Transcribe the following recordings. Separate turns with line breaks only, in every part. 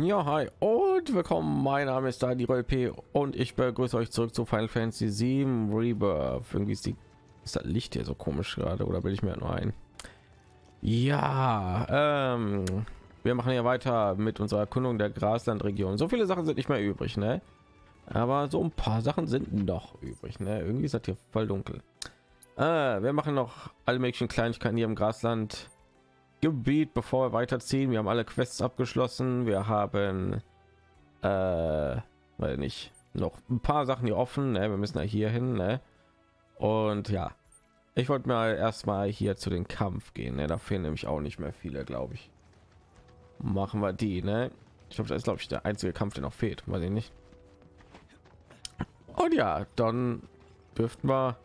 Ja, hi und willkommen. Mein Name ist Daniel P. und ich begrüße euch zurück zu Final Fantasy 7 Rebirth. Irgendwie ist, die, ist das Licht hier so komisch gerade oder will ich mir nur ein? Ja, ähm, wir machen ja weiter mit unserer Erkundung der Graslandregion. So viele Sachen sind nicht mehr übrig, ne? Aber so ein paar Sachen sind noch übrig, ne? Irgendwie ist das hier voll dunkel. Äh, wir machen noch alle möglichen Kleinigkeiten hier im Grasland Gebiet, bevor wir weiterziehen. Wir haben alle Quests abgeschlossen. Wir haben, äh, weil nicht noch ein paar Sachen hier offen. Ne? Wir müssen ja hier hin. Ne? Und ja, ich wollte mal erstmal hier zu den Kampf gehen. Ne? Da fehlen nämlich auch nicht mehr viele, glaube ich. Machen wir die. Ne? Ich glaube, das ist glaube ich der einzige Kampf, der noch fehlt. Weiß ich nicht. Und ja, dann dürften wir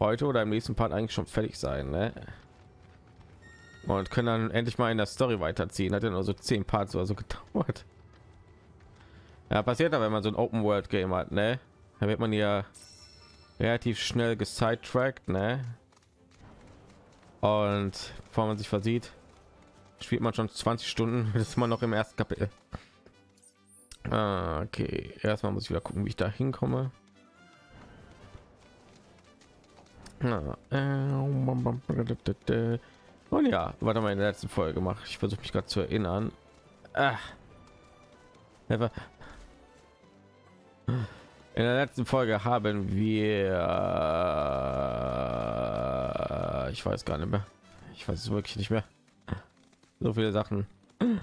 heute oder im nächsten Part eigentlich schon fertig sein. Ne? Und können dann endlich mal in der Story weiterziehen. Hat ja nur so zehn Parts oder so gedauert. Ja, passiert aber, wenn man so ein Open World Game hat, ne? Da wird man ja relativ schnell gesidetrackt, ne? Und bevor man sich versieht, spielt man schon 20 Stunden. Das ist man noch im ersten Kapitel. Ah, okay, erstmal muss ich wieder gucken, wie ich da hinkomme. Ah, äh, und ja, warte mal in der letzten Folge gemacht. Ich versuche mich gerade zu erinnern. Ah. In der letzten Folge haben wir, ich weiß gar nicht mehr. Ich weiß es wirklich nicht mehr. So viele Sachen. Äh,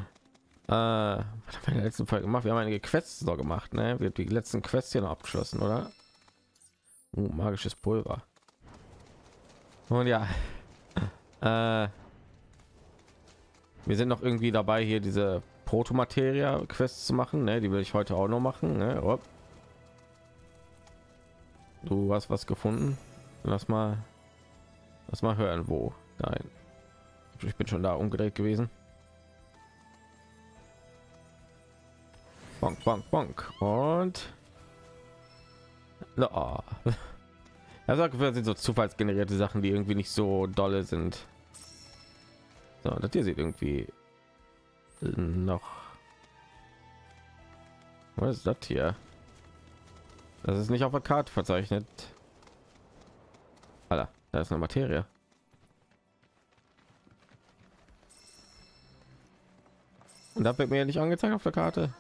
was haben wir in der letzten Folge gemacht? Wir haben einige Quests noch gemacht, ne? Wir haben die letzten Quests noch abgeschlossen, oder? Uh, magisches Pulver. Und ja, äh, wir sind noch irgendwie dabei, hier diese Protomateria Quest zu machen. Ne? Die will ich heute auch noch machen. Ne? Oh. Du hast was gefunden. Lass mal, lass mal hören, wo. Nein, ich bin schon da umgedreht gewesen. Bonk, bonk, bonk. Und oh. Also sind so zufallsgenerierte Sachen, die irgendwie nicht so dolle sind. So, das hier sieht irgendwie noch. Was ist das hier? Das ist nicht auf der Karte verzeichnet. Alter, da ist eine Materie. Und da wird mir nicht angezeigt auf der Karte.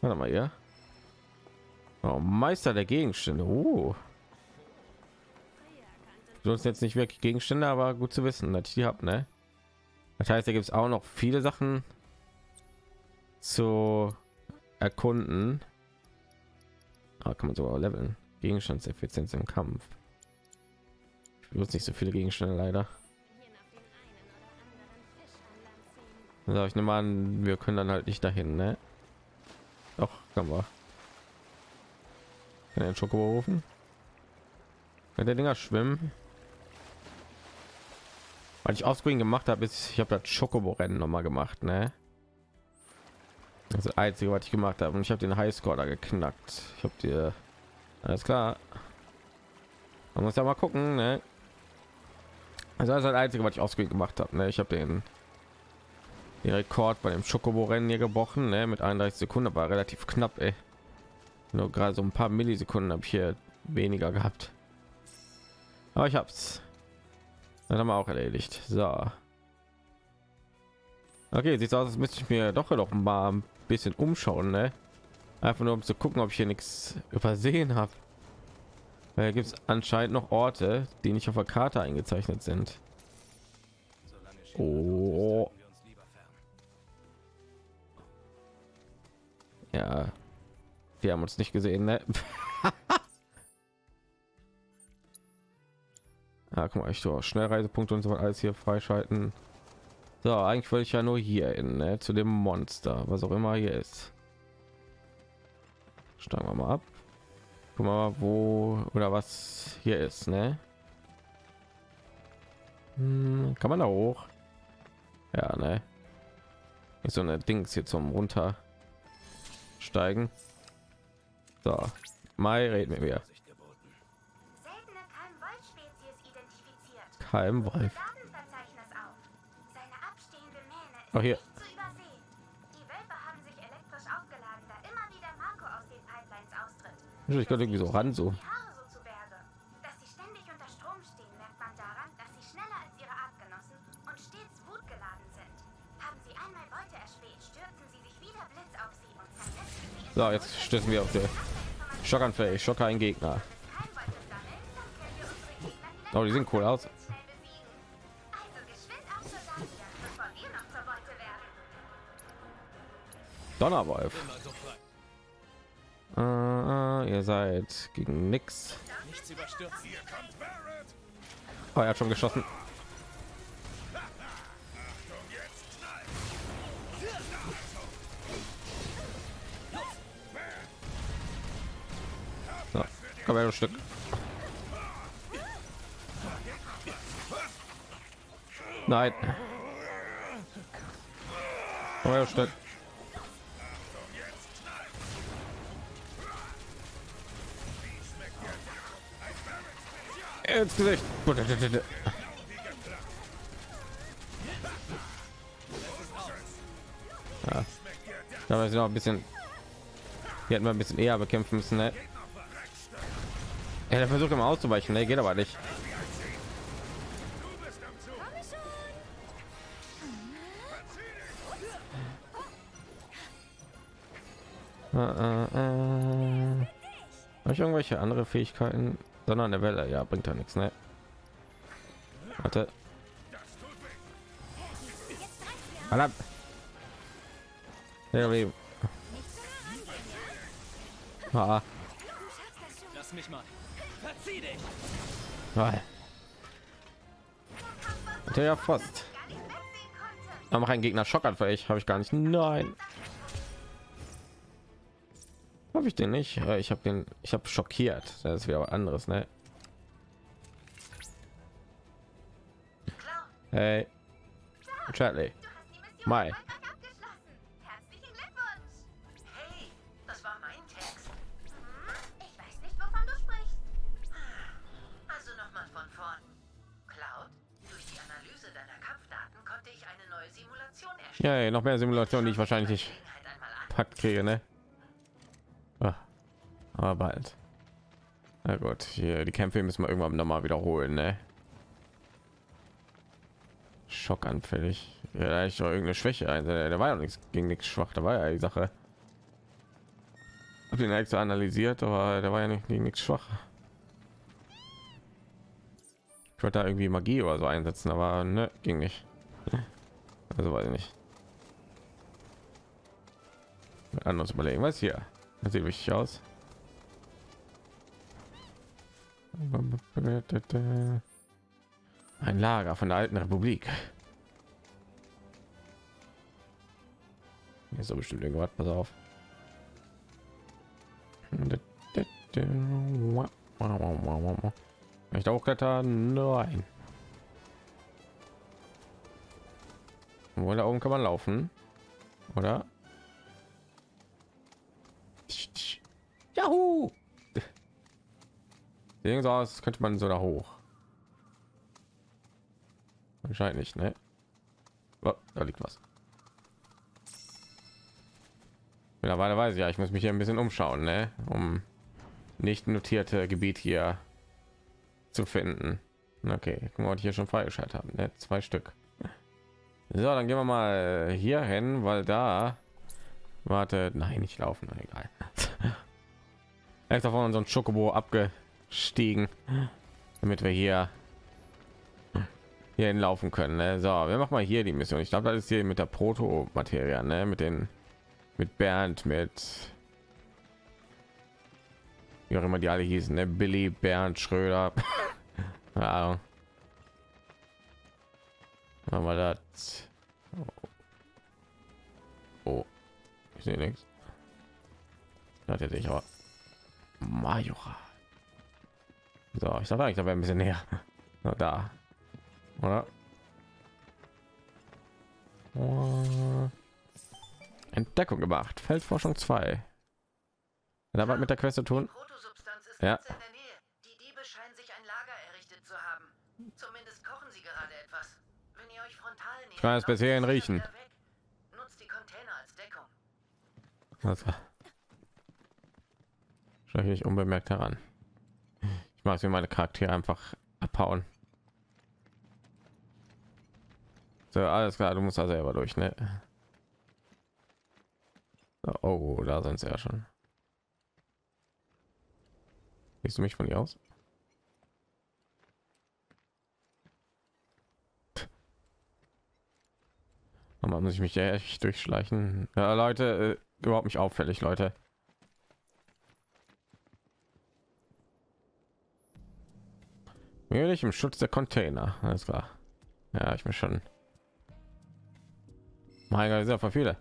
Warte mal, ja. Oh, Meister der Gegenstände. Oh. Sonst jetzt nicht wirklich Gegenstände, aber gut zu wissen, dass ich die habe, ne? Das heißt, da gibt es auch noch viele Sachen zu erkunden. Ah, kann man sogar leveln. Gegenstandseffizienz im Kampf. Ich benutze nicht so viele Gegenstände leider. Also ich nehme an, wir können dann halt nicht dahin, ne? Doch, kann man. Kann den Schoko rufen? Kann der Dinger schwimmen? Weil ich Offscreen gemacht habe, ist ich habe das Schokobo-Rennen noch mal gemacht, ne? Das, das einzige, was ich gemacht habe, und ich habe den Highscore da geknackt. Ich habe dir alles klar. Man muss ja mal gucken, ne? Also das ist das einzige, was ich Offscreen gemacht habe. Ne? Ich habe den, den Rekord bei dem Schokobo-Rennen hier gebrochen, ne? Mit 31 Sekunden, aber relativ knapp, ey. Nur gerade so ein paar Millisekunden habe ich hier weniger gehabt. Aber ich hab's. Dann haben wir auch erledigt. So. Okay, sieht aus, als müsste ich mir doch noch mal ein bisschen umschauen, ne? Einfach nur um zu gucken, ob ich hier nichts übersehen habe. Weil gibt es anscheinend noch Orte, die nicht auf der Karte eingezeichnet sind. Oh. Ja, wir haben uns nicht gesehen, ne? ja, guck mal, ich so Schnellreisepunkte und so alles hier freischalten. So, eigentlich wollte ich ja nur hier in, ne? zu dem Monster, was auch immer hier ist. Steigen wir mal ab. Guck mal, wo oder was hier ist, ne? Hm, kann man da hoch? Ja, ne? Ist so eine Dings hier zum runter steigen. So, Mai red mit mir.
Mähne ist
Oh, hier. Ich kann irgendwie so ran so.
So
jetzt stürzen wir auf der Schockanfällig. Schocker ein Gegner. Oh, die sehen cool aus. Donnerwolf. Äh, ihr seid gegen nix. Oh, er hat schon geschossen. Komm her, Stück. Nein. Komm her, Stück. Ins Gesicht. Ja. Da wir noch ein bisschen. Hier hätten wir ein bisschen eher bekämpfen müssen, ne? Ja, der versucht immer auszuweichen, ne? Geht aber nicht. Äh, äh, äh. Ich irgendwelche andere Fähigkeiten? Sondern der Welle, ja, bringt ja nichts, ne? Warte. Ab. Ja, wie. Ah,
Lass mich mal. Verzieh dich.
ah. Der ja fast. Da mach ein Gegner Schockanfällig, habe ich gar nicht. Nein. Habe ich den nicht? Äh, Ich habe den, ich habe schockiert. Das wäre was anderes, ne? Hey, Charlie. Mai. Noch mehr Simulationen, die ich wahrscheinlich nicht packt kriege, ne? Ah, aber bald. Na gut, hier die Kämpfe müssen wir irgendwann noch mal wiederholen, ne? Schockanfällig. Ja, ich doch irgendeine Schwäche ein. Der der war ja nichts gegen nichts schwach. Da war ja die Sache. Hab den extra analysiert, aber der war ja nicht gegen nichts schwach. Ich wollte da irgendwie Magie oder so einsetzen, aber ne, ging nicht. Also weiß ich nicht. Anders überlegen, was hier? Das sieht wichtig aus. Ein Lager von der alten Republik. Hier ist so bestimmt irgendwas. Pass auf. Kann ich da hochklettern? Nein. Wohl da oben kann man laufen, oder? Yahoo! Sehen aus, könnte man so da hoch. Anscheinend nicht, ne? Oh, da liegt was. Mittlerweile weiß ich ja, ich muss mich hier ein bisschen umschauen, ne? Um nicht notierte Gebiet hier zu finden. Okay, gucken wir, was hier schon freigeschaltet haben. Ne? Zwei Stück. So, dann gehen wir mal hier hin, weil da warte, nein, nicht laufen, egal. Ist davon unseren Schokobo abgestiegen, damit wir hier hierhin laufen können. Ne? So, wir machen mal hier die Mission. Ich glaube, das ist hier mit der Proto-Materie, ne? mit den mit Bernd, mit wie auch immer die alle hießen, ne? Billy, Bernd, Schröder. ja. Haben wir das? Oh, ich sehe nichts. Das hätte ich aber. Majora. So, ich sage eigentlich, da wäre ein bisschen näher. Na, da. Oder? Oh. Entdeckung gemacht. Feldforschung 2. Da was mit der Quest zu tun? Ja.
Die Diebe scheinen sich ein Lager errichtet zu haben. Zumindest kochen sie gerade etwas. Wenn ihr euch frontal nähert,
Ich kann es bis
laufen
hierhin
sie
riechen.
Nutzt die Container als Deckung.
Also, schleiche ich unbemerkt heran. Ich mag es, wie meine Charaktere einfach abhauen. So, alles klar, du musst da selber durch, ne? Oh, da sind sie ja schon. Siehst du mich von hier aus? Aber muss ich mich echt durchschleichen. Ja, Leute, äh, überhaupt nicht auffällig, Leute. Mir nicht im Schutz der Container. Alles klar. Ja, ich bin schon. Mein Gott, sehr viele.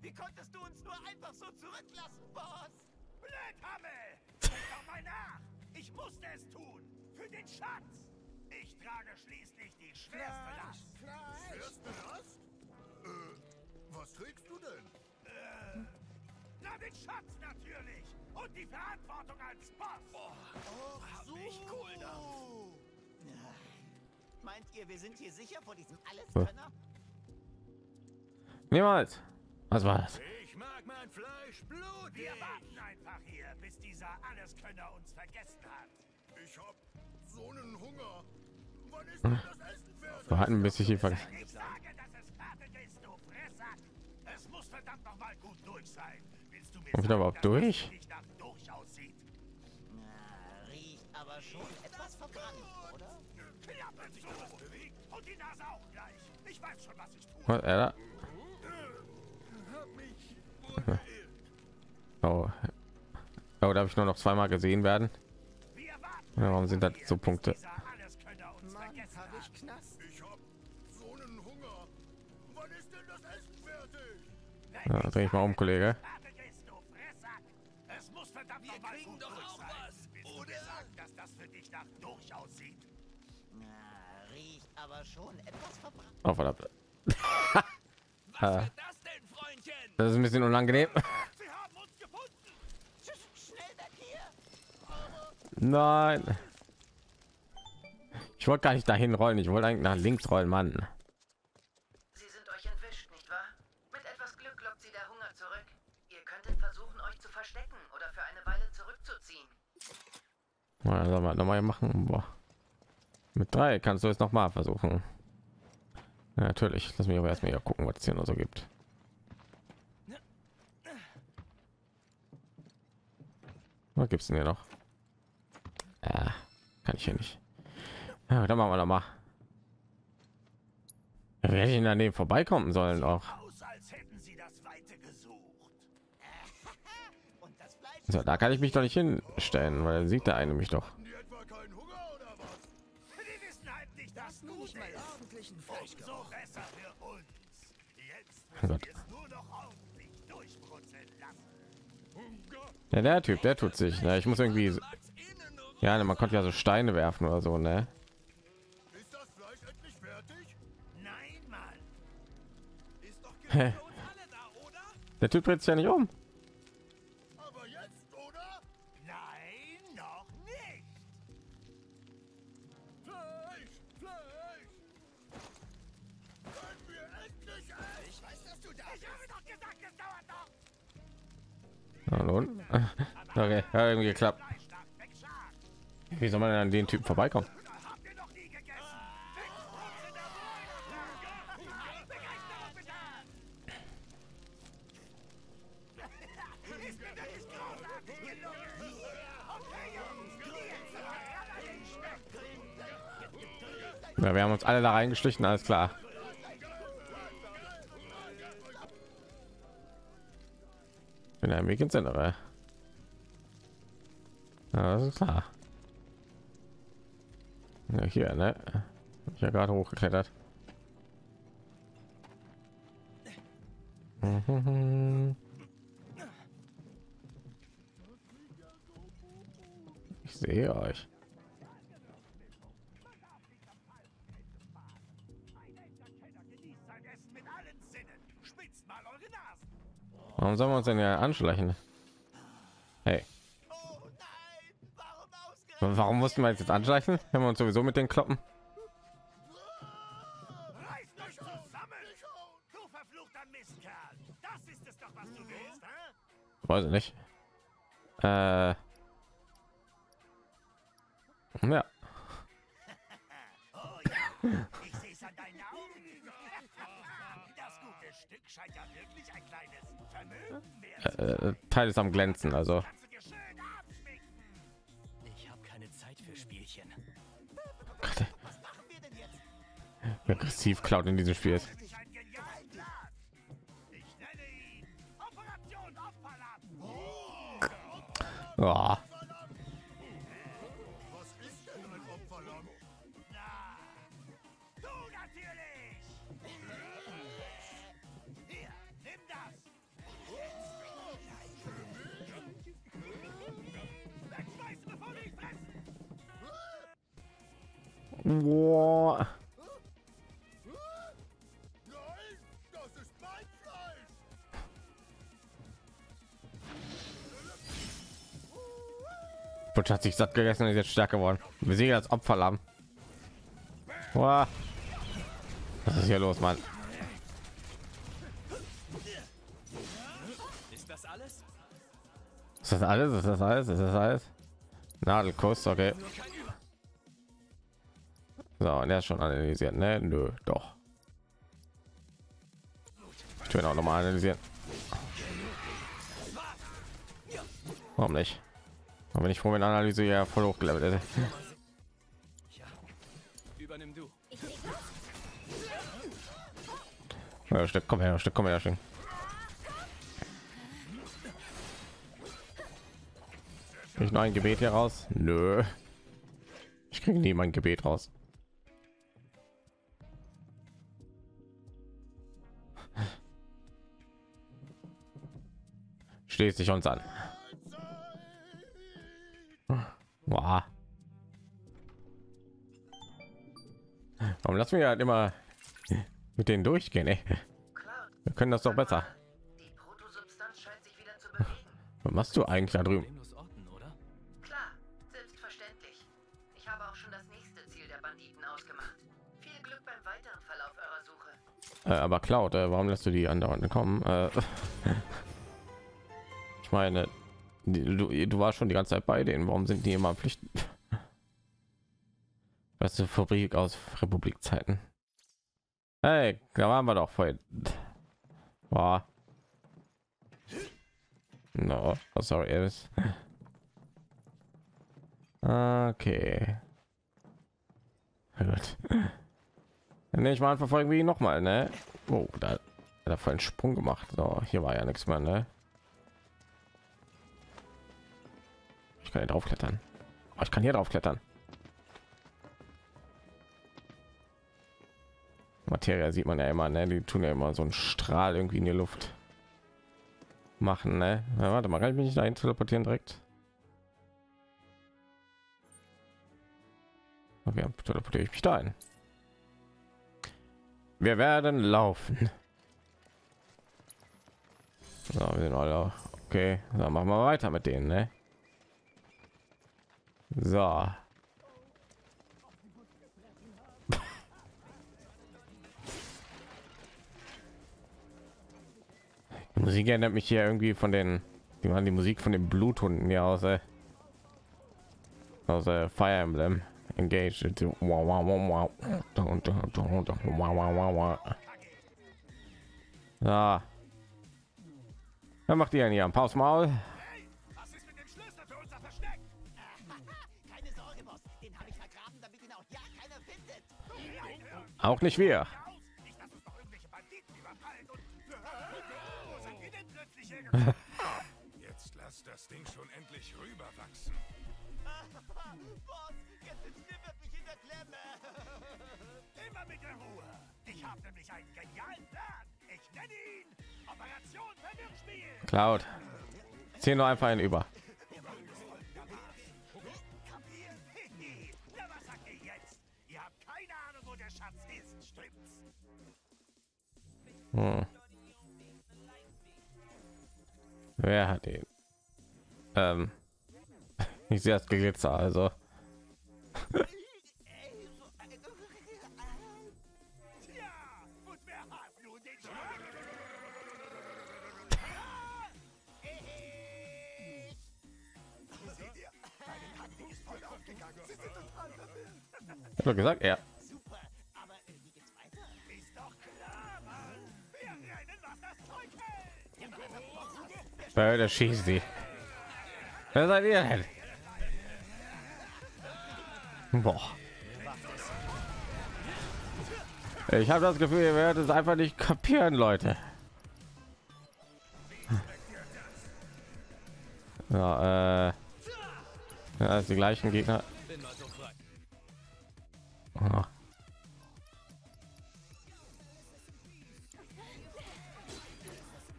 Wie konntest du uns nur einfach so zurücklassen, Boss? Blödhammel! Komm mal nach! Ich musste es tun! Für den Schatz! Ich trage schließlich die schwerste Last.
Schwerste Last? Äh, was trägst
den Schatz natürlich! Und die Verantwortung als Boss!
Ach
hab
so.
ich Kohldampf.
Meint ihr, wir sind hier sicher vor diesem Alleskönner?
Niemals. Was war das?
Ich mag mein Fleisch blutig! Wir warten einfach hier, bis dieser Alleskönner uns vergessen hat.
Ich hab so einen Hunger. Wann ist denn das Essen fertig?
Warten, bis ich ihn ver
Ich sage, dass es fertig ist, du Fresser! Es muss verdammt noch mal gut durch sein.
Kommt wieder überhaupt durch?
was und
er da? Oh. Oh, darf ich nur noch zweimal gesehen werden? Warum sind das so Punkte? Ja, dreh ich mal um, Kollege.
Muss verdammt noch mal gut durch sein. Willst du sagen, dass das für dich nach durch aussieht?
Na, riecht aber schon etwas verbrannt.
Oh, verdammt.
Was wird das denn, Freundchen?
Das ist ein bisschen unangenehm.
Sie haben uns gefunden.
Sch- Schnell weg hier!
Nein. Ich wollte gar nicht dahin rollen. Ich wollte eigentlich nach links rollen, Mann.
Sie sind euch entwischt, nicht wahr? Mit etwas Glück lockt sie der Hunger zurück. Ihr könntet versuchen, euch zu verstecken oder für eine Weile zurückzuziehen.
Mal, soll man noch mal machen. Boah. Mit drei kannst du es noch mal versuchen. Ja, natürlich. Lass mich aber erstmal hier gucken, was es hier noch so gibt. Was gibt's denn hier noch? Ja, kann ich hier nicht. Ja, dann machen wir noch mal. Ja, Wer in der Nähe vorbeikommen sollen auch. So, da kann ich mich doch nicht hinstellen, weil dann sieht der eine mich doch.
Halt nicht, was gut ist.
ordentlichen
Umso besser für uns. Jetzt
Mein
müssen
Gott.
wir es nur noch ordentlich durchbrutzeln lassen.
Ja, der Typ, der tut sich. Ne? Ich muss irgendwie. Ja, ne, man konnte ja so Steine werfen oder so, ne?
Ist das Fleisch endlich fertig?
Nein, Mann.
Ist doch
Hä?
Für uns alle da, oder?
Der Typ dreht sich ja nicht um. Nun. Okay, ja, irgendwie geklappt. Wie soll man an den Typen vorbeikommen? Ja, wir haben uns alle da reingeschlichen, alles klar. Ja im Weg ins Innere. Ja, das ist klar. Ja, hier, ne? Ich ja gerade hochgeklettert. Ich sehe euch. Warum sollen wir uns denn ja anschleichen? Hey,
Oh! Warum
mussten wir jetzt anschleichen? Wenn wir uns sowieso mit den kloppen? Weiß ich nicht. Äh. Ja. Äh, Teil ist am glänzen, also.
Ich habe keine Zeit für Spielchen.
Was machen wir denn jetzt?
wie aggressiv Cloud in diesem Spiel ist.
Ich
Boah. Butch hat sich satt gegessen und ist jetzt stärker geworden. Wir sehen als Opferlamm. Boah. Was ist hier los, Mann?
Ist das alles?
Ist das alles? Ist das alles? Ist das alles? Nadelkuss, okay. So, und er ist schon analysiert, ne? Nö, doch. Ich will auch noch mal analysieren. Warum nicht? Aber wenn ich wenn Analyse ja voll hochgelevelt ist.
Übernimm du.
Stück, komm her, Stück, komm her, Stück. Ich noch ein Gebet hier raus? Nö. Ich kriege nie mein Gebet raus. Schließt sich uns an. Wow. Warum lassen wir halt immer mit denen durchgehen? Ey? Wir können das doch besser. Was machst du eigentlich da drüben?
Klar, selbstverständlich. Ich habe auch schon das nächste Ziel der Banditen ausgemacht. Viel Glück beim weiteren Verlauf eurer Suche.
Äh, aber Cloud, äh, warum lässt du die andauernd kommen? Äh, meine, du, du warst schon die ganze Zeit bei denen. Warum sind die immer Pflichten? Was ist Fabrik aus Republikzeiten? Hey, da waren wir doch vorhin. War. No, sorry, Elvis. Okay. Gut. Ne, ich mal verfolgen ihn noch mal, ne? Oh, da hat er voll einen Sprung gemacht. So, hier war ja nichts mehr, ne? Ich kann hier drauf klettern. Oh, ich kann hier drauf klettern. Materie sieht man ja immer, ne? Die tun ja immer so einen Strahl irgendwie in die Luft machen, ne? Ja, warte mal, kann ich mich nicht dahin teleportieren direkt? Okay, teleportiere ich mich dahin. Wir werden laufen. So, wir sind alle okay. So, machen wir weiter mit denen, ne? So. Die Musik erinnert mich hier irgendwie von den, die waren die Musik von den Bluthunden hier aus, ey. aus äh, Fire Emblem. Engage. Ja. Wer macht ihr denn hier? Paus Maul?
Denn plötzlich hergekommen?
Jetzt lass das Ding schon endlich rüberwachsen.
Boss, jetzt sind wir wirklich in der Klemme.
Immer mit der Ruhe. Ich habe nämlich einen genialen Plan. Ich nenne ihn Operation Verwirrspiel.
Cloud. Zieh nur einfach einen über. Hm. Wer hat den? Ähm, ich sehe das Geglitzer, also. Ich er
gesagt,
ja.
Bei schießt die. Wer seid ihr denn? Boah. Ich habe das Gefühl, ihr werdet es einfach nicht kapieren, Leute. Ja, äh, ja, ist die gleichen Gegner. Ah.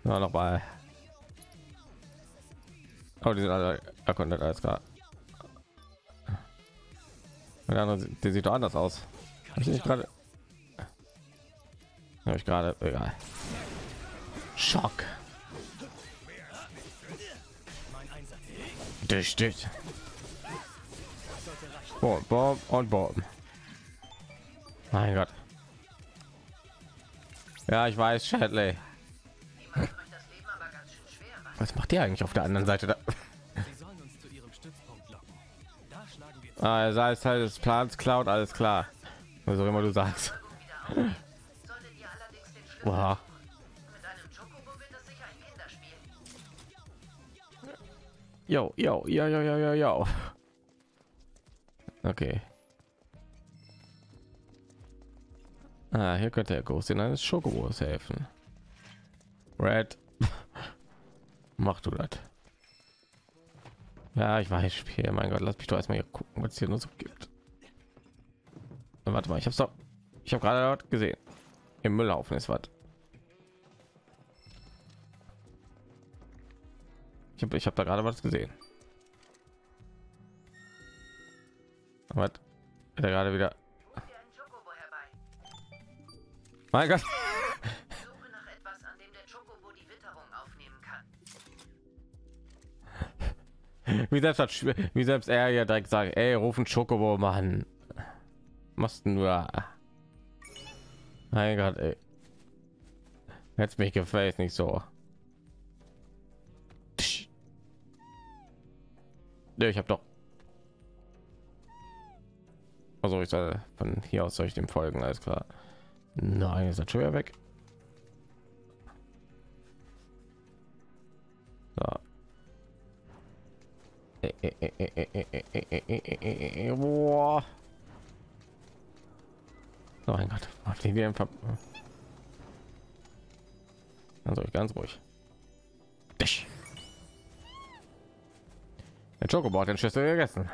Ja, noch mal. Oh, die sind alle erkundet, alles klar. Der andere, der sieht doch anders aus. Hab ich nicht gerade. Habe ich gerade. Egal. Schock. Dich, dich. Boom, boom und boom. Mein Gott. Ja, ich weiß, Shadley.
Was
macht der eigentlich auf der anderen Seite da? Ah, er sei Teil des Plans, Cloud, alles klar. Was auch immer du sagst.
Kinderspiel.
Yo, yo, yo, yo, yo, yo, yo. Okay. Ah, hier könnte der Ghost in eines Schokobos helfen. Red, mach du das. Ja, ich weiß, Spiel. Mein Gott, lass mich doch erstmal hier gucken, was hier nur so gibt. Warte mal, ich hab's doch. Ich habe gerade gesehen. Im Müllhaufen ist was. Ich habe ich hab da gerade was gesehen. Was? Hat er gerade wieder. Mein Gott. Wie selbst, hat, wie selbst er ja direkt sagt, ey, rufen Schokobo, Mann. Machst nur. Mein Gott, ey. Jetzt mich gefällt nicht so. Nee, ich habe doch. Also ich soll von hier aus soll ich dem folgen, alles klar. Nein, ist wieder weg. Boah. Oh mein Gott, auf die wir einfach. Also ganz ruhig. Dich. Der Chocobo hat den Schlüssel gegessen.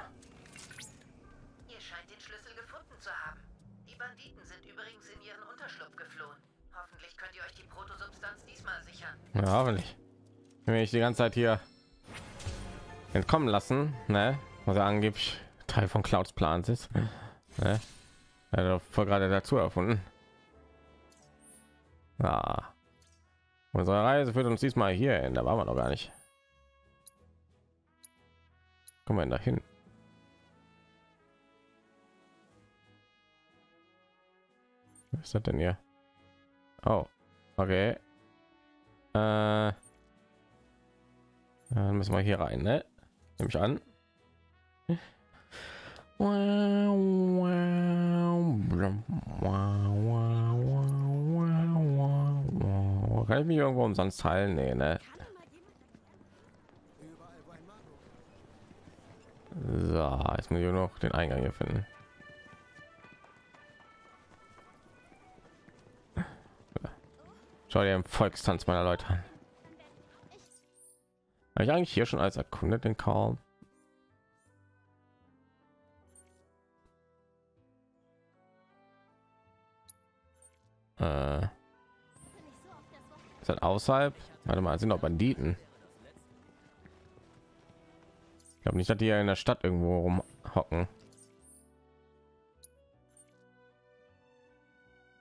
Ihr scheint den Schlüssel gefunden zu haben. Die Banditen sind übrigens in ihren Unterschlupf geflohen. Hoffentlich könnt ihr euch die Protosubstanz diesmal sichern.
Ja, hoffentlich. Wenn ich die ganze Zeit hier entkommen lassen, ne? Was ja angeblich Teil von Clouds Plan ist. Ne? Er voll gerade dazu erfunden. Ja. Unsere Reise führt uns diesmal hier hin. Da waren wir noch gar nicht. Kommen wir denn dahin? Was ist das denn hier? Oh, okay. Äh, dann müssen wir hier rein, ne? Nehme ich an. Kann ich mich irgendwo umsonst heilen? Nee, ne? So, jetzt muss ich nur noch den Eingang hier finden. Schau dir den Volkstanz meiner Leute an. Habe ich eigentlich hier schon als erkundet den kaum? Äh, ist das außerhalb? Warte mal, sind noch Banditen. Ich glaube nicht, dass die ja in der Stadt irgendwo rumhocken.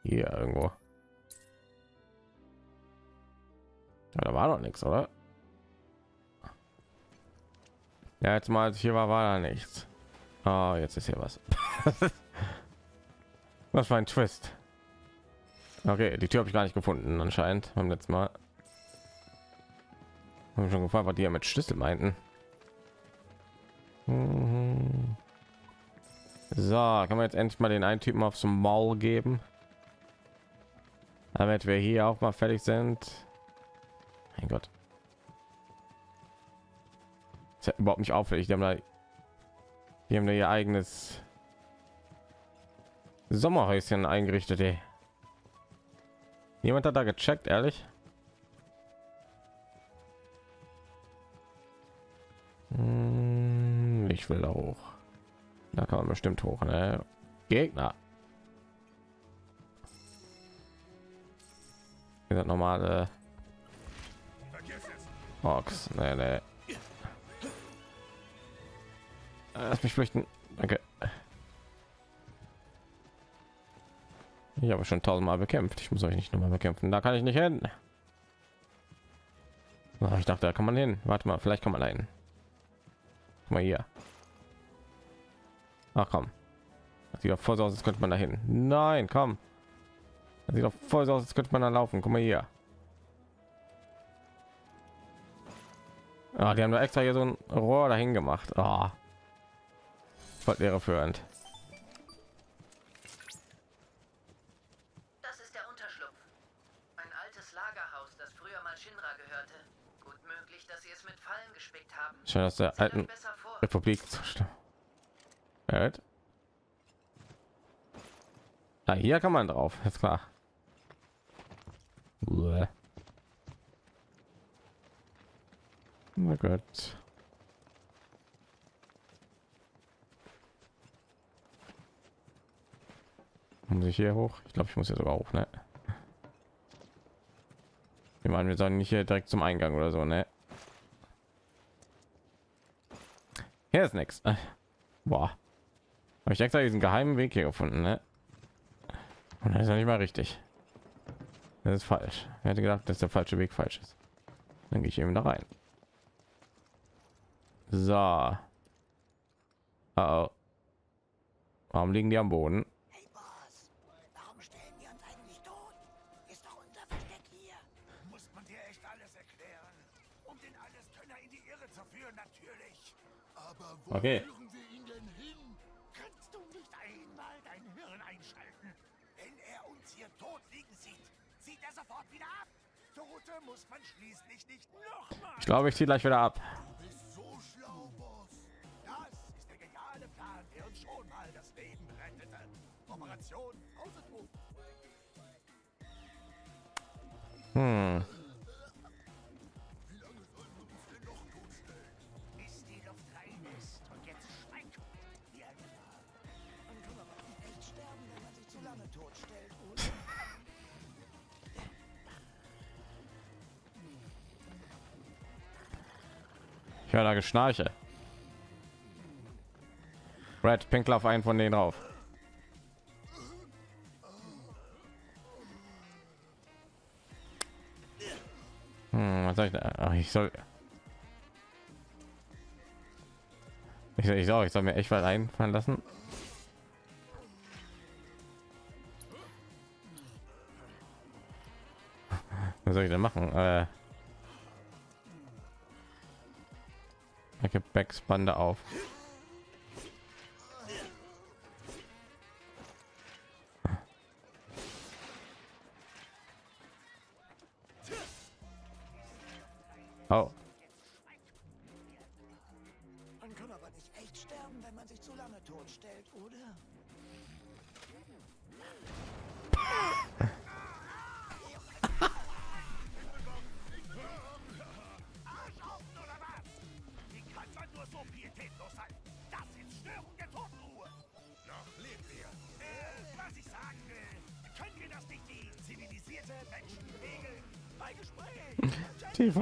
Hier irgendwo. Ja, da war doch nichts, oder? Ja, jetzt mal als ich hier war, war da nichts. Oh, jetzt ist hier was. was für ein Twist. Okay, die Tür habe ich gar nicht gefunden anscheinend beim letzten Mal. Haben schon gefragt, was die ja mit Schlüssel meinten. Mhm. So, kann man jetzt endlich mal den einen Typen aufs Maul geben, damit wir hier auch mal fertig sind. Mein Gott. Ist ja überhaupt nicht auffällig. Die haben da, die haben da ihr eigenes Sommerhäuschen eingerichtet. Ey. Jemand hat da gecheckt, ehrlich. Hm, Ich will da hoch. Da kann man bestimmt hoch. Ne? Gegner. Wie gesagt, normale. Orks. Nee, nee. Lass mich flüchten. Danke. Ich habe schon tausendmal bekämpft. Ich muss euch nicht nochmal bekämpfen. Da kann ich nicht hin. Ah, ich dachte, da kann man hin. Warte mal, vielleicht kann man hin. Guck mal hier. Ach komm. Das sieht doch voll so aus, als könnte man da hin. Nein, komm. Das sieht doch voll so aus, als könnte man da laufen. Guck mal hier. Ah, die haben da extra hier so ein Rohr dahin gemacht. Ah. Voll irreführend.
Das ist der Unterschlupf. Ein altes Lagerhaus, das früher mal Shinra gehörte. Gut möglich, dass sie es mit Fallen gespickt haben.
Schön, dass der alten. Republik zerstört. Hört? Hier kann man drauf, ist klar. Uah. Oh mein Gott. Muss ich hier hoch? Ich glaube, ich muss hier sogar hoch, ne? Ich meine, wir sollen nicht hier direkt zum Eingang oder so, ne? Hier ist nichts. Boah. Habe ich extra diesen geheimen Weg hier gefunden, ne? Und das ist ja nicht mal richtig. Das ist falsch. Ich hätte gedacht, dass der falsche Weg falsch ist. Dann gehe ich eben da rein. So. Uh oh. Warum liegen die am Boden? Okay.
Kannst du nicht einmal dein Hirn einschalten? Wenn er uns hier tot liegen sieht, zieht er sofort wieder ab. Tote muss man schließlich nicht nochmal.
Ich glaube, ich ziehe gleich wieder ab.
Du bist so schlau, Boss.
Das ist der geniale Plan, der uns schon mal das Leben rettete. Operation Ausdruck.
Hm. Ich höre da Geschnarche. Red, Pinkler auf einen von denen drauf. Hm, was soll ich da? Ach, ich soll. Ich soll, ich soll, ich soll mir echt was einfallen lassen. Was soll ich denn machen? Äh, Backs Bande auf.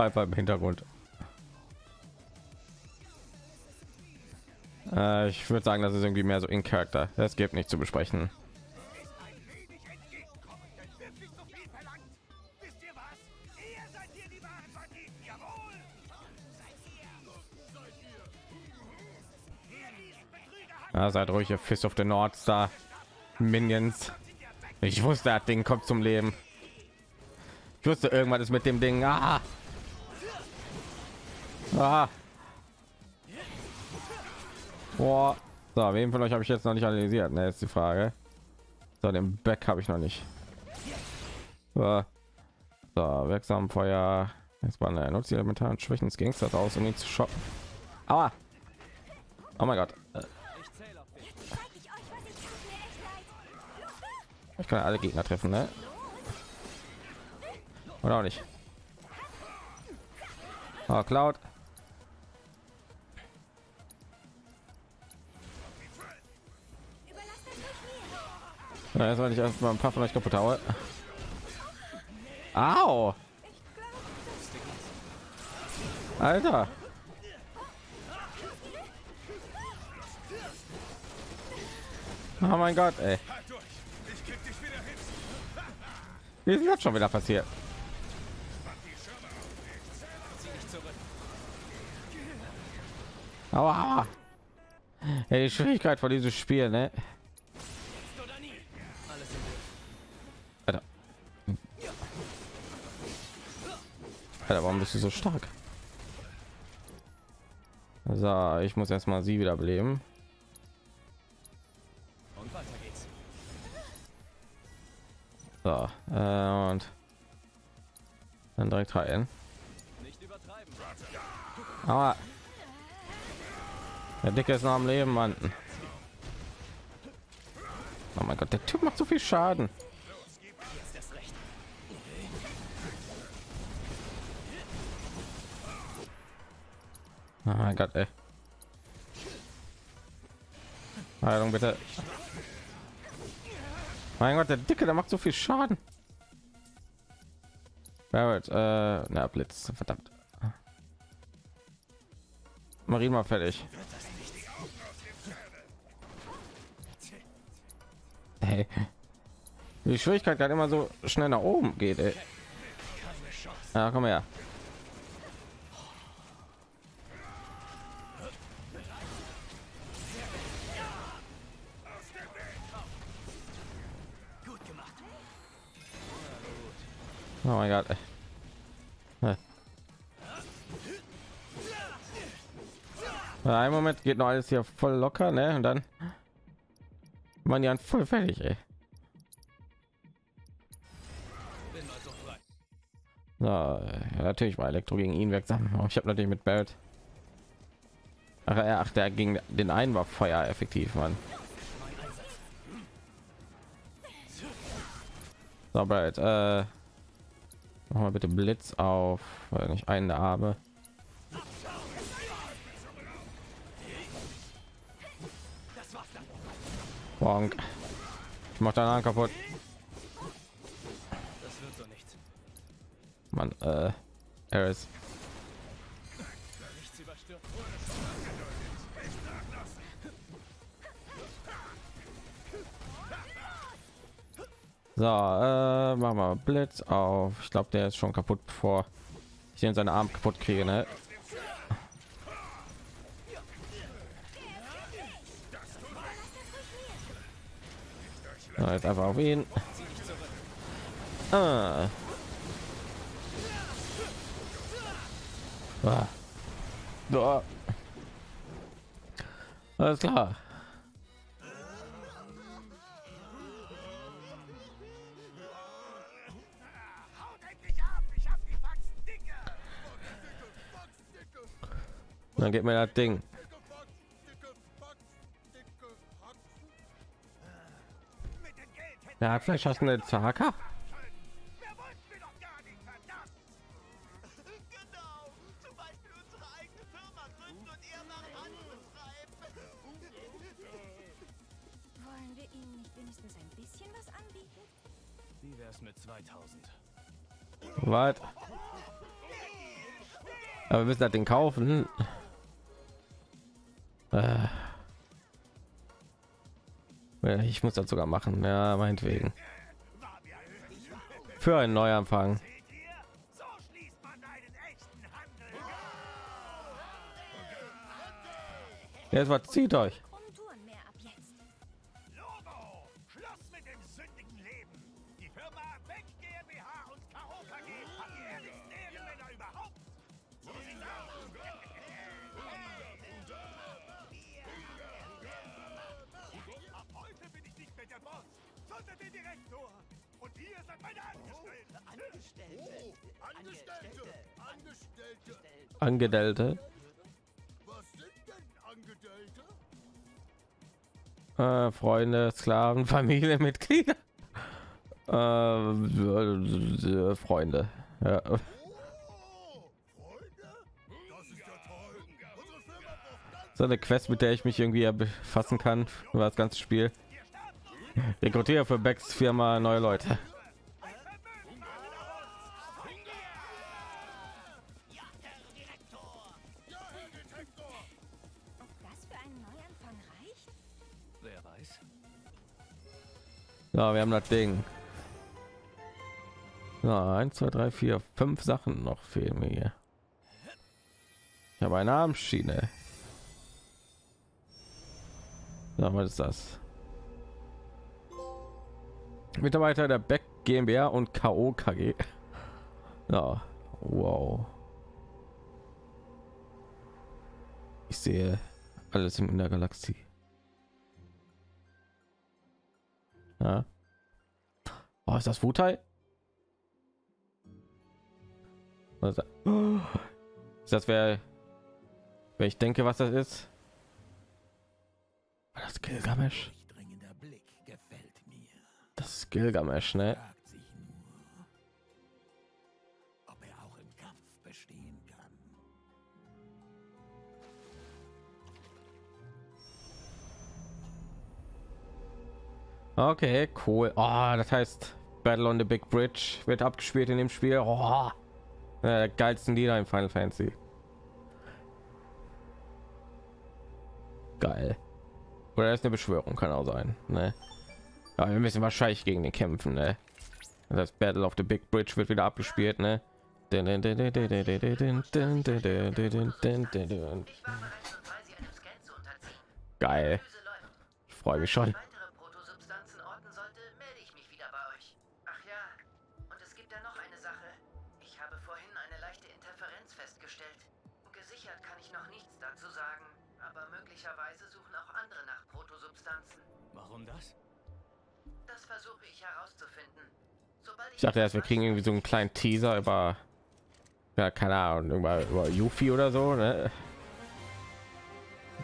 Viper im Hintergrund. Äh, ich würde sagen, das ist irgendwie mehr so in Charakter. Es gibt nicht zu besprechen. Ja, seid ruhig, ihr Fist of the North Star Minions. Ich wusste, das Ding kommt zum Leben. Ich wusste, irgendwas ist mit dem Ding. Ah! Ah! Boah. So, wem von euch habe ich jetzt noch nicht analysiert? Ne, ist die Frage. So, den Back habe ich noch nicht. So, wirksam Feuer. Jetzt war eine nutzt die elementaren Schwächen des Gangsters aus, um ihn zu schocken. Aua! Oh mein Gott.
Ich
kann
alle Gegner treffen, ne? Oder auch nicht. Oh, Cloud. Ja, jetzt soll ich erst mal ein paar von euch kaputt haue. Au! Alter! Oh mein Gott, ey. Wie ist das schon wieder passiert? Aua. Ja, die Schwierigkeit von diesem Spiel, ne? Alter, warum bist du so stark? So, ich muss erstmal sie wieder beleben.
Und weiter geht's.
So, äh, und dann direkt heilen.
Nicht übertreiben.
Aber der Dicke ist noch am Leben, Mann. Oh mein Gott, der Typ macht so viel Schaden. Oh mein Gott, ey. Heilung bitte. Mein Gott, der Dicke, der macht so viel Schaden. Barrett, äh, na Blitz, verdammt. Marien mal fertig. Hey. Die Schwierigkeit gerade immer so schnell nach oben geht, ey. Ja, komm her. Oh mein Gott. Ja. Ein Moment geht noch alles hier voll locker, ne? Und dann man ja voll fertig, ey. Ja, natürlich war Elektro gegen ihn wirksam. Ich habe natürlich mit Barrett. Ach, ach, der gegen den einen war Feuer effektiv, Mann. So, Barrett, äh, mach mal bitte Blitz auf, weil nicht einen
dann.
Bonk. Ich mach deinen Arm kaputt.
Das wird so nichts.
Mann, äh, Eris. So, äh, machen wir Blitz auf. Ich glaube, der ist schon kaputt, bevor ich den seinen Arm kaputt kriege, ne? So, jetzt einfach auf ihn. Ah. Ah. Alles klar.
Ihnen nicht wenigstens ein bisschen was anbieten?
Wie wär's mit 2000?
Was? Aber wir müssen das Ding kaufen. Äh. Ich muss das sogar machen. Ja, meinetwegen. Für einen Neuanfang. Jetzt was zieht euch.
Angestellte?
Äh, Freunde, Sklaven, Familienmitglieder. Äh, äh, Freunde. Ja. So eine Quest, mit der ich mich irgendwie befassen kann über das ganze Spiel. Rekrutiere für Becks Firma neue Leute. Ja, wir haben das Ding. Ja, 1, 2, 3, 4, 5 Sachen noch fehlen mir hier. Ich habe eine Armschiene. Ja, was ist das? Mitarbeiter der Beck GmbH und KO KG. Ja, wow. Ich sehe alles in der Galaxie. Ja. Oh, ist das Wutai? Das? Wer, wer ich denke, was das ist? Das Gilgamesh. Das Gilgamesh, ne? Okay, cool. Oh, das heißt Battle on the Big Bridge wird abgespielt in dem Spiel. Oh, ja, der geilsten Lieder im Final Fantasy. Geil. Oder ist eine Beschwörung, kann auch sein. Ne? Ja, wir müssen wahrscheinlich gegen den kämpfen. Ne? Das Battle of the Big Bridge wird wieder abgespielt. Ne? Geil. Ich freue mich schon.
Herauszufinden.
Ich dachte erst, wir kriegen irgendwie so einen kleinen Teaser über, ja, keine Ahnung, über, über Yuffie oder so, ne?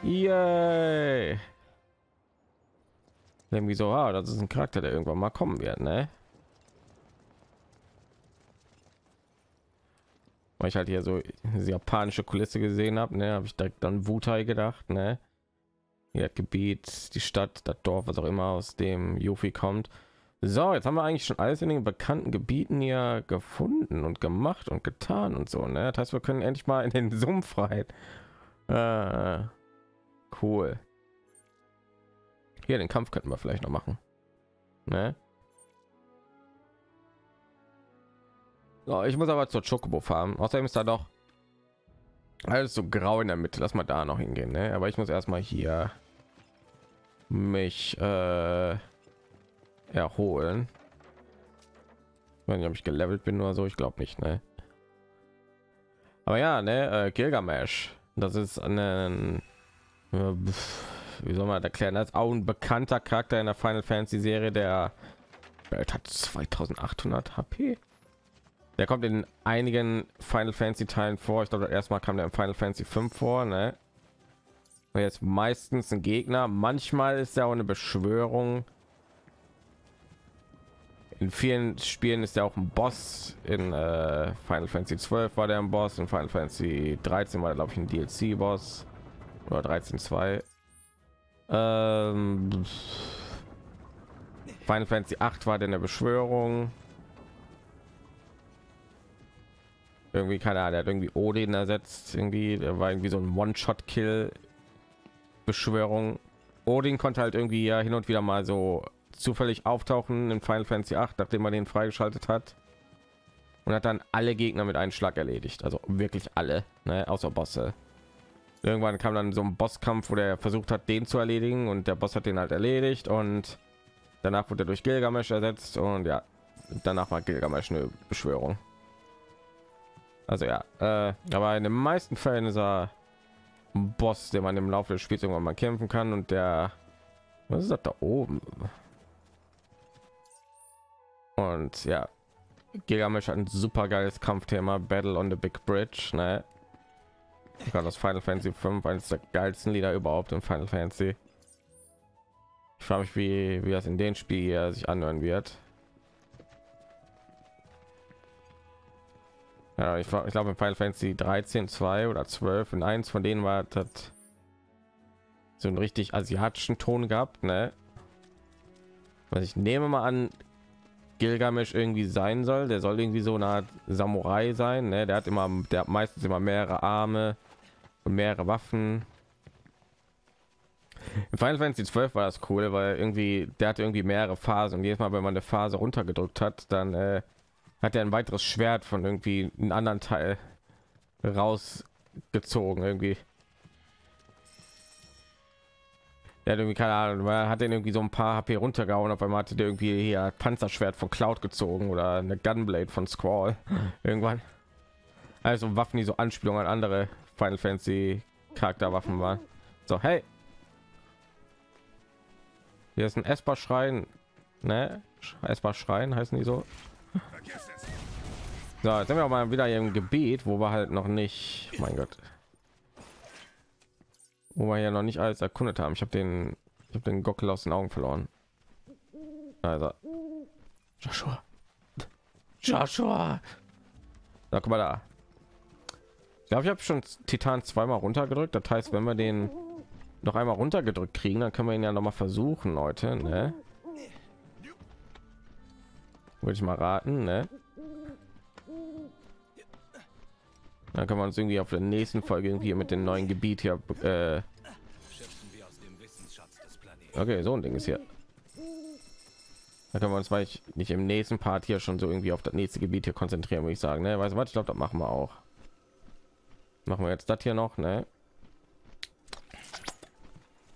Yay! Irgendwie so, ah, das ist ein Charakter, der irgendwann mal kommen wird, ne? Weil ich halt hier so japanische Kulisse gesehen habe, ne, habe ich direkt an Wutai gedacht, ne? Das Gebiet, die Stadt, das Dorf, was auch immer aus dem Yuffie kommt. So, jetzt haben wir eigentlich schon alles in den bekannten Gebieten hier gefunden und gemacht und getan und so. Ne? Das heißt, wir können endlich mal in den Sumpf rein. Äh, cool. Hier, den Kampf könnten wir vielleicht noch machen. Ne? So, ich muss aber zur Chocobo fahren. Außerdem ist da doch alles so grau in der Mitte. Lass mal da noch hingehen. Ne? Aber ich muss erstmal hier mich äh, erholen. Ich nicht, ob ich gelevelt bin oder so. Ich glaube nicht, ne? Aber ja, ne, äh, Gilgamesh. Das ist ein, äh, wie soll man erklären? Das ist auch ein bekannter Charakter in der Final Fantasy Serie, der Welt hat 2800 HP. Der kommt in einigen Final Fantasy Teilen vor. Ich glaube, erstmal kam der im Final Fantasy 5 vor, ne? Und jetzt meistens ein Gegner. Manchmal ist er auch eine Beschwörung. In vielen Spielen ist er auch ein Boss. In äh, Final Fantasy 12 war der ein Boss. In Final Fantasy 13 war glaube ich ein DLC-Boss oder 13.2. Ähm, Final Fantasy 8 war der eine Beschwörung. Irgendwie keine Ahnung, der hat irgendwie Odin ersetzt. Irgendwie, der war irgendwie so ein One-Shot-Kill. Beschwörung. Odin konnte halt irgendwie ja hin und wieder mal so zufällig auftauchen in Final Fantasy 8, nachdem man den freigeschaltet hat. Und hat dann alle Gegner mit einem Schlag erledigt. Also wirklich alle, ne? außer Bosse. Irgendwann kam dann so ein Bosskampf, wo der versucht hat, den zu erledigen und der Boss hat den halt erledigt und danach wurde er durch Gilgamesh ersetzt und ja, danach war Gilgamesh eine Beschwörung. Also ja, äh, aber in den meisten Fällen ist er ein Boss, den man im Laufe des Spiels irgendwann mal kämpfen kann und der was ist das da oben? Und ja, Gilgamesh hat ein super geiles Kampfthema, Battle on the Big Bridge, ne? Gerade das Final Fantasy 5, eines der geilsten Lieder überhaupt in Final Fantasy. Ich frage mich, wie, wie das in dem Spiel hier sich anhören wird. Ja, ich, ich glaube in Final Fantasy 13, 2 oder 12 und eins von denen war das so einen richtig asiatischen Ton gehabt, ne? Was ich nehme mal an, Gilgamesh irgendwie sein soll. Der soll irgendwie so eine Art Samurai sein, ne? Der hat immer, der hat meistens immer mehrere Arme und mehrere Waffen. In Final Fantasy 12 war das cool, weil irgendwie der hat irgendwie mehrere Phasen und jedes Mal, wenn man eine Phase runtergedrückt hat, dann äh, hat er ein weiteres Schwert von irgendwie einen anderen Teil rausgezogen irgendwie. Der hat irgendwie keine Ahnung, man hat den irgendwie so ein paar HP runtergehauen, auf einmal hatte der irgendwie hier Panzerschwert von Cloud gezogen oder eine Gunblade von Squall irgendwann. Also Waffen, die so Anspielungen an andere Final Fantasy Charakterwaffen waren. So, hey. Hier ist ein Esper Schrein, ne? Esper Schrein heißen die so. So, jetzt sind wir auch mal wieder hier im Gebiet, wo wir halt noch nicht, mein Gott, wo wir ja noch nicht alles erkundet haben. Ich habe den, ich habe den Gockel aus den Augen verloren. Also, Joshua, Joshua, da guck mal da. Ich glaube, ich habe schon Titan zweimal runtergedrückt. Das heißt, wenn wir den noch einmal runtergedrückt kriegen, dann können wir ihn ja noch mal versuchen, Leute. Ne? Würde ich mal raten, ne? Dann können wir uns irgendwie auf der nächsten Folge irgendwie mit dem neuen Gebiet hier. Äh okay, so ein Ding ist hier. Da können wir uns weil ich nicht im nächsten Part hier schon so irgendwie auf das nächste Gebiet hier konzentrieren, würde ich sagen. Ne? Weißt du was? Ich glaube, das machen wir auch. Machen wir jetzt das hier noch, ne?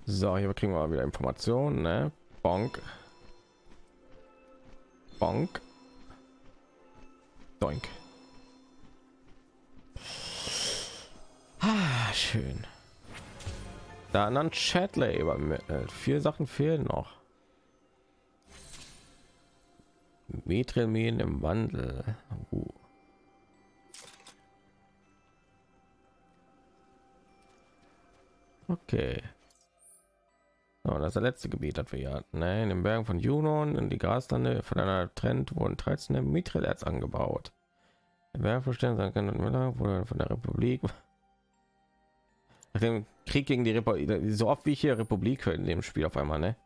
So, hier kriegen wir wieder Informationen, ne? Bonk. Bonk. Doink. Schön. Da an Chatley übermittelt. Vier Sachen fehlen noch. Metrilmen im Wandel. Uh. Okay. So, das ist das letzte Gebiet, das wir hier hatten. Ne? In den Bergen von Junon, in die Graslande von einer Trend wurden 13 Mithril-Erz angebaut. Der Bergverstehen wurde von der Republik Krieg gegen die Republik, so oft wie ich hier Republik höre in dem Spiel auf einmal, ne?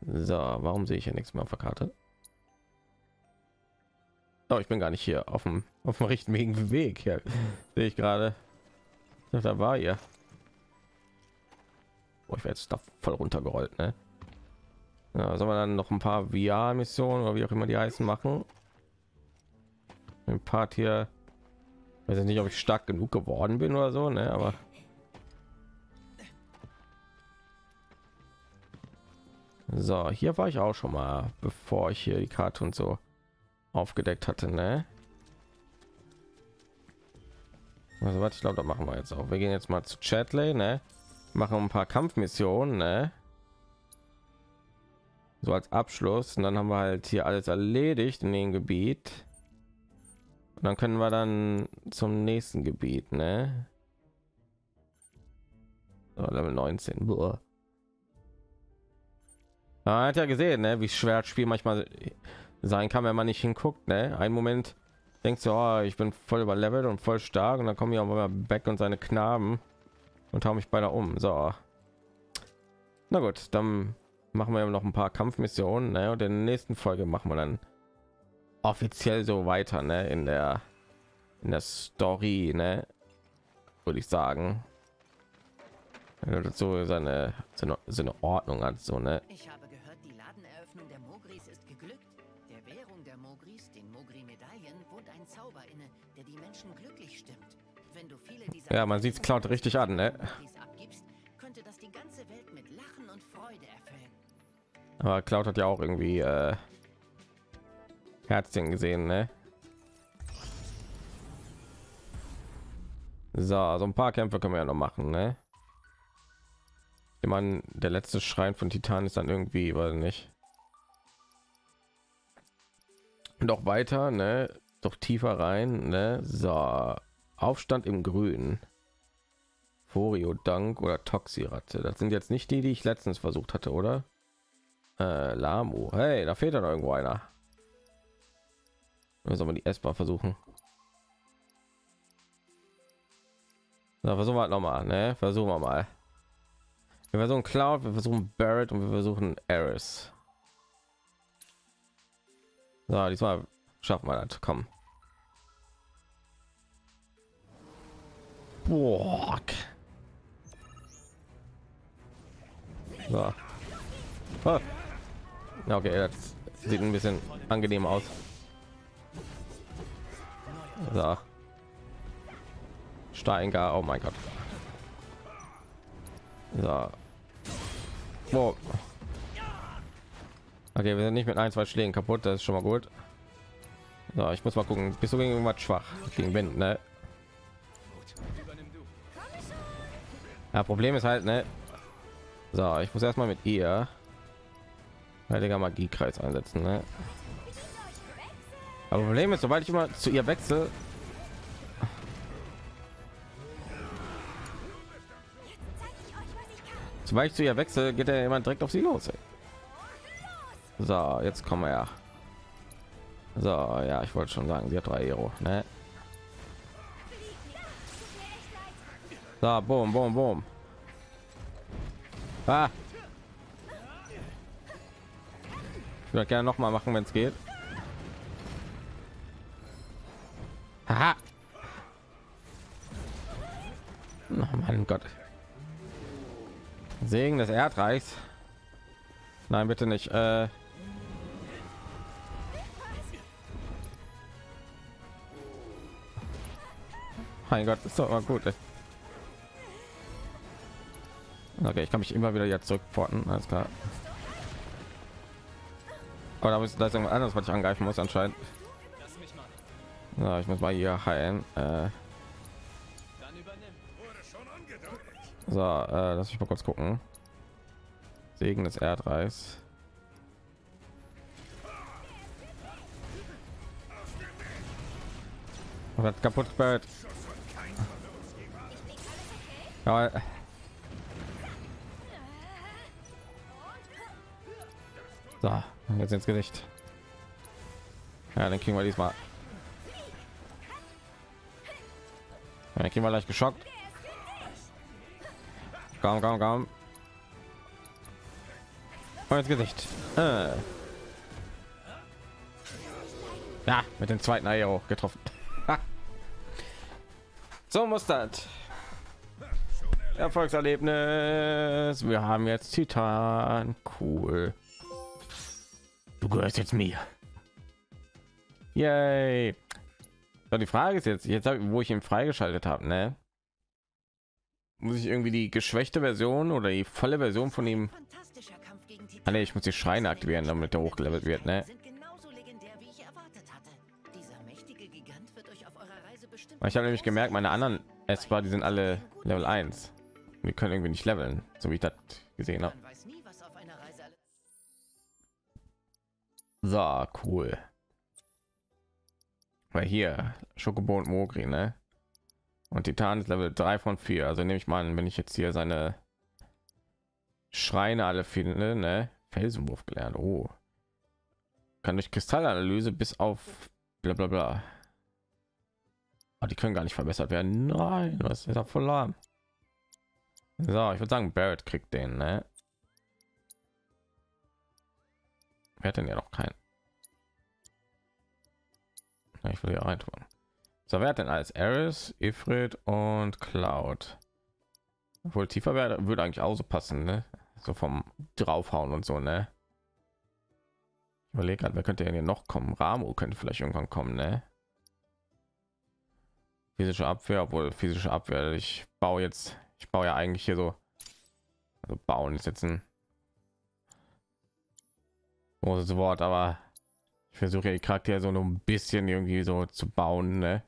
So, warum sehe ich ja nichts mehr auf der Karte? Oh, ich bin gar nicht hier auf dem auf dem richtigen Weg. Ja, sehe ich gerade. Da war ihr. Oh, ich werde jetzt da voll runtergerollt, ne? Ja, soll man dann noch ein paar VR-Missionen oder wie auch immer die heißen machen? Ein Part hier weiß nicht, ob ich stark genug geworden bin oder so, ne? Aber so, hier war ich auch schon mal, bevor ich hier die Karte und so aufgedeckt hatte, ne? Also was ich glaube, da machen wir jetzt auch. Wir gehen jetzt mal zu Chatley, ne? Machen ein paar Kampfmissionen, ne? So als Abschluss und dann haben wir halt hier alles erledigt in dem Gebiet. Und dann können wir dann zum nächsten Gebiet, ne? So, Level 19. Boah. Man hat ja gesehen, ne, wie schwer das Spiel manchmal sein kann, wenn man nicht hinguckt. Ne? Ein Moment denkst du, oh, ich bin voll überlevelt und voll stark, und dann kommen ja auch mal Beck und seine Knaben und hauen mich beinahe um. So, na gut, dann machen wir noch ein paar Kampfmissionen. Ne? Und in der nächsten Folge machen wir dann offiziell so weiter, ne? In der in der Story, ne? Würde ich sagen. dazu seine, seine, seine Ordnung hat, so, ne?
Ich habe gehört, die Ladeneröffnung der Mogris ist geglückt. Der Währung der Mogris, den Mogri-Medaillen, wohnt ein Zauber inne, der die Menschen glücklich stimmt. Wenn du viele dieser
ja, man sieht Cloud richtig an, ne?
Abgibst, könnte das die ganze Welt mit Lachen und Freude erfüllen.
Aber Cloud hat ja auch irgendwie äh, Herzchen gesehen, ne? So, also ein paar Kämpfe können wir ja noch machen, ne? Ich der letzte Schrein von Titan ist dann irgendwie, weil nicht. noch weiter, ne? Doch tiefer rein, ne? So, Aufstand im Grün. Forio Dank oder Toxiratte. Das sind jetzt nicht die, die ich letztens versucht hatte, oder? Äh, Lamu. Hey, da fehlt dann irgendwo einer. Sollen wir die S-Bar versuchen? Na, versuchen wir halt noch mal, ne? Versuchen wir mal. Wir versuchen Cloud, wir versuchen Barrett und wir versuchen Eris. So, diesmal schaffen wir das. Komm. Boah. So. Oh. Ja, Okay, das sieht ein bisschen angenehm aus. So. Steingar, oh mein Gott. So. Wow. Okay, wir sind nicht mit ein, zwei Schlägen kaputt, das ist schon mal gut. So, ich muss mal gucken, bist du gegen irgendwas schwach? Gegen Wind, ne? Ja, Problem ist halt, ne? So, ich muss erstmal mit ihr heiliger Magiekreis einsetzen, ne? Aber Problem ist, sobald ich immer zu ihr wechsle, sobald ich zu ihr wechsle, geht er jemand direkt auf sie los. Ey. So, jetzt kommen wir ja. So, ja, ich wollte schon sagen, sie hat drei Euro, ne? So, boom, boom, boom. Ah. Ich würde gerne noch mal machen, wenn es geht. Des Erdreichs. Nein, bitte nicht. Äh mein Gott, ist doch mal gut. Ey. Okay, ich kann mich immer wieder jetzt zurückporten. Alles klar. Aber da ist das irgendwas anderes, was ich angreifen muss anscheinend. Ja, ich muss mal hier heilen. Äh, so, äh, lass mich mal kurz gucken. Segen des Erdreichs. Wird kaputt gebaut. Ja, äh, so, jetzt ins Gesicht. Ja, dann kriegen wir diesmal. Ja, dann kriegen wir gleich geschockt. Komm, komm, komm. Und ins Gesicht. Äh. Ja, mit dem zweiten Aero getroffen. So muss das. Erfolgserlebnis. Wir haben jetzt Titan. Cool. Du gehörst jetzt mir. Yay. So, die Frage ist jetzt, jetzt wo ich ihn freigeschaltet habe, ne? Muss ich irgendwie die geschwächte Version oder die volle Version von ihm? Ah, nee, ich muss die Schreine aktivieren, damit er hochgelevelt wird, ne?
Ich
habe nämlich gemerkt, meine anderen S-Bar, die sind alle Level 1. Wir können irgendwie nicht leveln, so wie ich das gesehen habe. So, cool. Weil hier Schokobo und Mogri, ne? Und Titan ist Level 3 von 4. Also nehme ich mal an, wenn ich jetzt hier seine Schreine alle finde, ne? Felsenwurf gelernt. Oh. Kann durch Kristallanalyse bis auf bla bla bla. Aber die können gar nicht verbessert werden. Nein, was ist ja voll lahm. So, ich würde sagen, Barrett kriegt den, ne? Wer hat denn ja noch keinen? Ich will hier rein. So, wer hat denn alles? Eris, Ifrit und Cloud. Obwohl tiefer wäre, würde eigentlich auch so passen, ne? So vom draufhauen und so, ne? Ich überlege gerade, wer könnte denn hier noch kommen? Ramu könnte vielleicht irgendwann kommen, ne? Physische Abwehr, obwohl physische Abwehr, ich baue jetzt, ich baue ja eigentlich hier so, also bauen ist jetzt ein großes Wort, aber ich versuche ja die Charaktere so ein bisschen irgendwie so zu bauen, ne?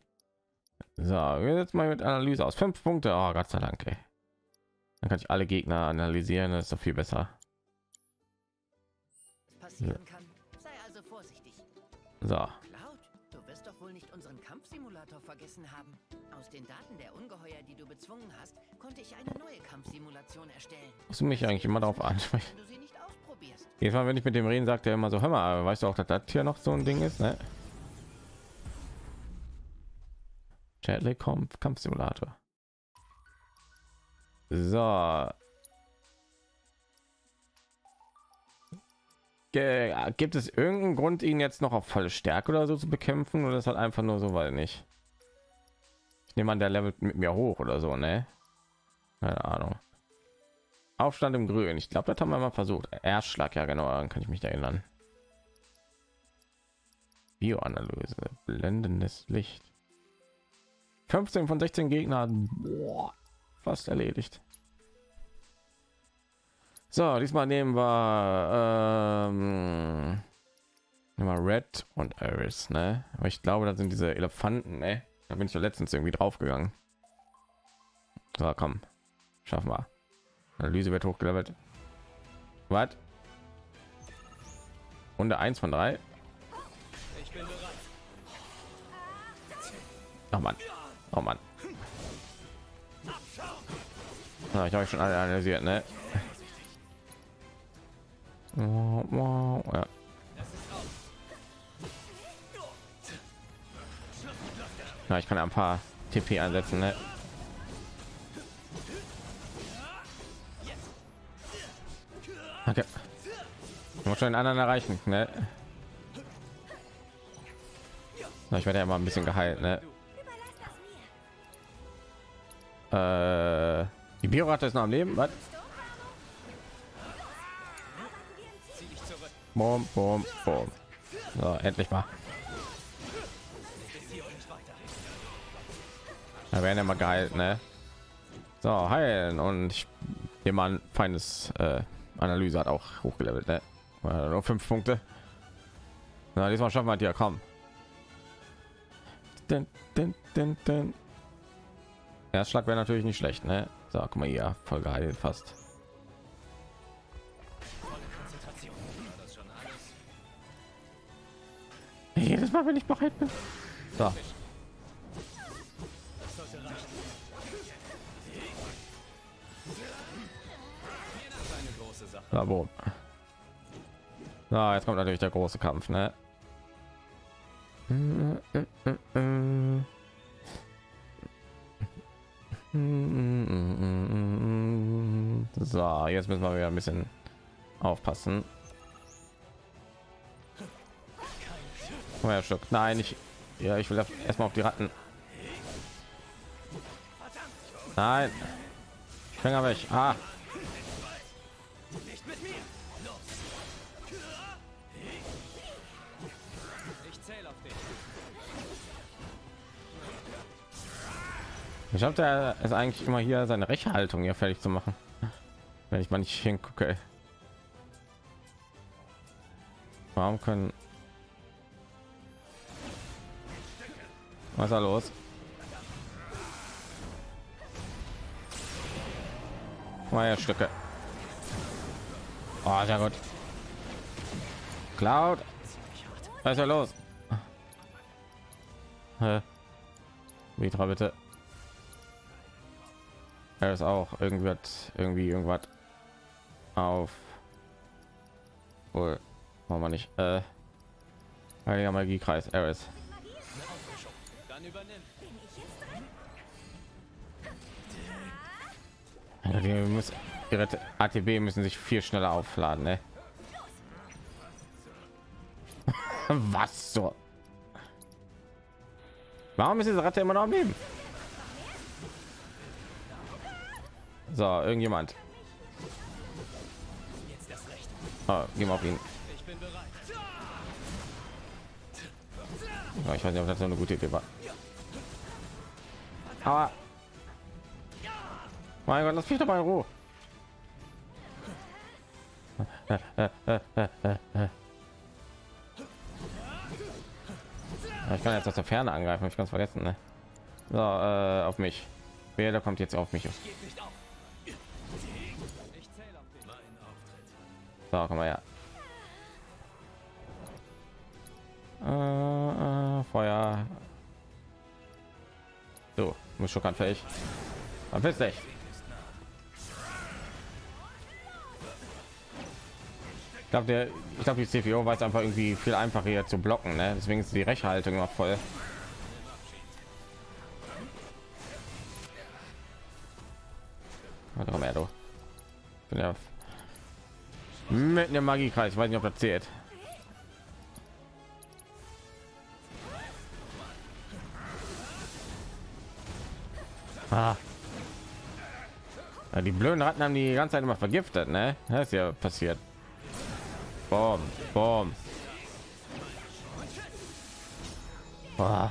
So, wir jetzt mal mit Analyse aus. Fünf Punkte, oh Gott sei Dank, ey. Dann kann ich alle Gegner analysieren, das ist doch viel besser.
passieren kann. Sei also vorsichtig.
So,
Cloud Kampfsimulator vergessen haben. Aus den Daten der Ungeheuer, die du bezwungen hast, konnte ich eine neue Kampfsimulation erstellen.
Musst du mich eigentlich immer darauf ansprechen?
Wenn du sie nicht ausprobierst.
Jedes Mal, wenn ich mit dem reden, sagt er immer so, hör mal, weißt du auch, dass das hier noch so ein Ding ist, ne? Chatley Kampf Kampfsimulator. So. Gibt es irgendeinen Grund, ihn jetzt noch auf volle Stärke oder so zu bekämpfen oder ist halt einfach nur so, weil nicht? Ich nehme an, der levelt mit mir hoch oder so, ne? Keine Ahnung. Aufstand im Grün. Ich glaube, das haben wir mal versucht. Erstschlag, ja genau, daran kann ich mich da erinnern. Bioanalyse, blendendes Licht. 15 von 16 Gegnern. Boah, fast erledigt. So, diesmal nehmen wir ähm, nehmen wir Red und Iris, ne? Aber ich glaube, das sind diese Elefanten, ne? Da bin ich ja letztens irgendwie drauf gegangen. So, komm, schaffen wir. Analyse wird hochgelevelt. Was? Runde 1 von 3.
Ich bin bereit.
Oh Mann. Oh Mann. Na, ich habe schon alle analysiert, ne? Ja. Na, ich kann ja ein paar TP einsetzen, ne? Okay. Muss schon den anderen erreichen, ne? Na, ich werde ja mal ein bisschen geheilt, ne? Äh, die Bioratte ist noch am Leben. Was? Bom, bom, bom. So, endlich mal. Da werden ja mal geheilt, ne? So, heilen und ich jemand feines äh, Analyse hat auch hochgelevelt, ne? Nur fünf Punkte. Na, diesmal schaffen wir die ja kaum. Dun, dun, dun, dun. Erstschlag wäre natürlich nicht schlecht, ne? So, guck mal hier, voll geheilt fast. Jedes Mal, wenn ich bereit bin. So, na boom. So, jetzt kommt natürlich der große Kampf, ne? So, jetzt müssen wir wieder ein bisschen aufpassen. Stück. Nein, ich. Ja, ich will erstmal auf die Ratten. Nein. Finger weg. Ah.
Ich
glaube, der ist eigentlich immer hier seine Rechehaltung hier fertig zu machen. Wenn ich mal nicht hingucke. Warum können... Was da los? Mal Stücke. Oh, sehr gut. Cloud. Was ist da los? Hä? Mitra, bitte. Er ist auch irgendwas, irgendwie irgendwas auf. Wohl, machen wir nicht. Äh, Heiliger Magiekreis, Eris. Die muss, ihre ATB müssen sich viel schneller aufladen, ne? Was so? Warum ist diese Ratte immer noch am Leben? So, irgendjemand. Oh, gehen wir auf ihn. Ja, ich weiß nicht, ob das so eine gute Idee war. Aber mein Gott, lass mich doch mal in Ruhe. Ich kann jetzt aus der Ferne angreifen, ich ganz vergessen. Ne? So, äh, auf mich. Wer da kommt jetzt auf mich?
Ich
So, komm mal her. Äh, äh, Feuer. Muss schon fähig. Verpiss dich. Ich glaube, der, ich glaube, die CPO war es einfach irgendwie viel einfacher hier zu blocken, ne? Deswegen ist die Rechthaltung immer voll. Warte mal, du. Bin ja mit einem Magiekreis. Ich weiß nicht, ob das zählt. Ah. Ja, die blöden Ratten haben die ganze Zeit immer vergiftet, ne? Das ist ja passiert. Bom, bom. Ah.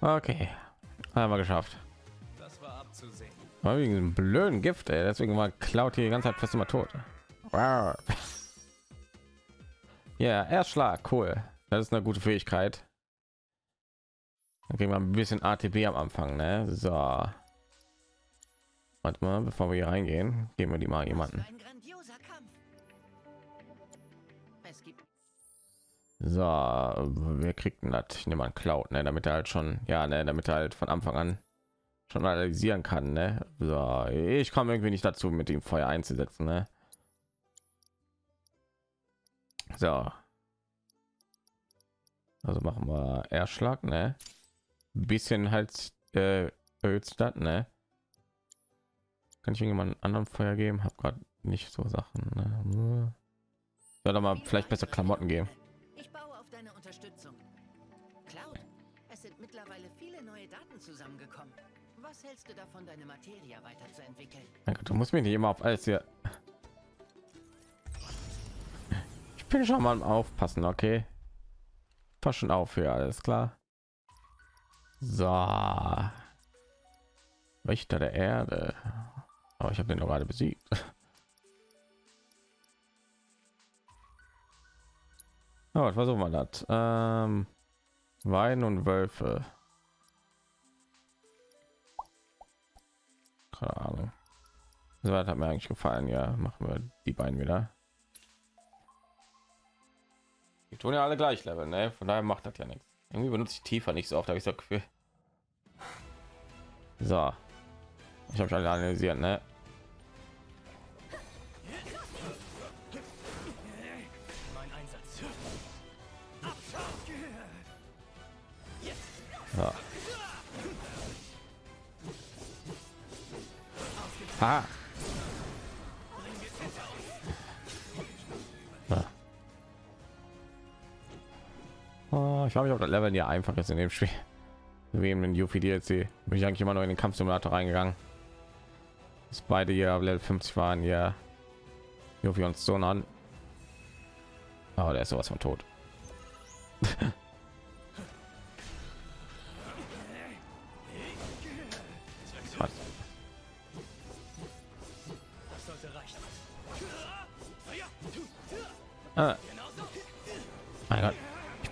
Okay, einmal geschafft.
War
wegen diesem blöden Gift, ey. deswegen war Cloud hier die ganze Zeit fast immer tot. Ja, yeah, Erstschlag, cool. Das ist eine gute Fähigkeit. Dann kriegen wir ein bisschen ATB am Anfang, ne? So. Warte mal, bevor wir hier reingehen, geben wir die mal jemanden. So, wir kriegten das. Ich nehme an Cloud, ne? Damit er halt schon, ja, ne? Damit er halt von Anfang an schon analysieren kann, ne? So, ich komme irgendwie nicht dazu, mit dem Feuer einzusetzen, ne? So. Also machen wir Erschlag, ne? Bisschen halt äh, Ölstadt, ne? Kann ich irgendjemand anderen Feuer geben? Hab gerade nicht so Sachen, ne? Soll mal vielleicht besser Klamotten geben.
Ich baue auf deine Unterstützung. Cloud, es sind mittlerweile viele neue Daten zusammengekommen. Was hältst du davon, deine Materie weiterzuentwickeln?
Gott, du musst mich nicht immer auf alles hier. Ich bin schon mal am aufpassen, okay? Pass schon auf hier, alles klar. So. Wächter der Erde. Aber ich habe den gerade besiegt. Oh, was versuchen wir das? Ähm, Wein und Wölfe. Keine Ahnung. So hat mir eigentlich gefallen. Ja, machen wir die beiden wieder. Die tun ja alle gleich Level, ne? Von daher macht das ja nichts. Irgendwie benutze ich tiefer nicht so oft, habe ich so Gefühl. So, ich habe schon analysiert, ne?
Mein Einsatz.
So. Ah. Ja. Oh, ich habe mich auf das Level ja einfach ist in dem Spiel. Wie in den UP DLC bin ich eigentlich immer noch in den Kampfsimulator reingegangen. Bis beide hier Level 50 waren, ja. Yuffie uns so an. Aber der ist sowas von tot.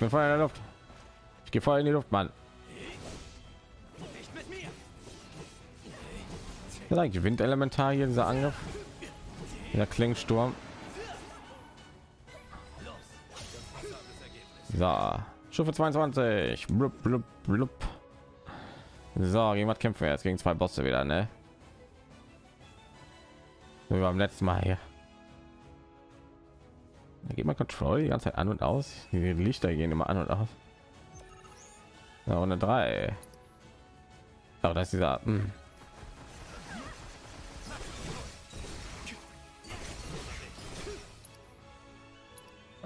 bin voll in der Luft. Ich gehe voll in die Luft, Mann. Ist eigentlich Windelementar hier, dieser Angriff. Der Klingsturm. So, Stufe 22. Blub, blub, blub. So, gegen was kämpfen wir jetzt? Gegen zwei Bosse wieder, ne? So wie beim letzten Mal hier. Da geht man Control die ganze Zeit an und aus. Die Lichter gehen immer an und aus. Ja, und eine drei. Aber das ist dieser. Hm.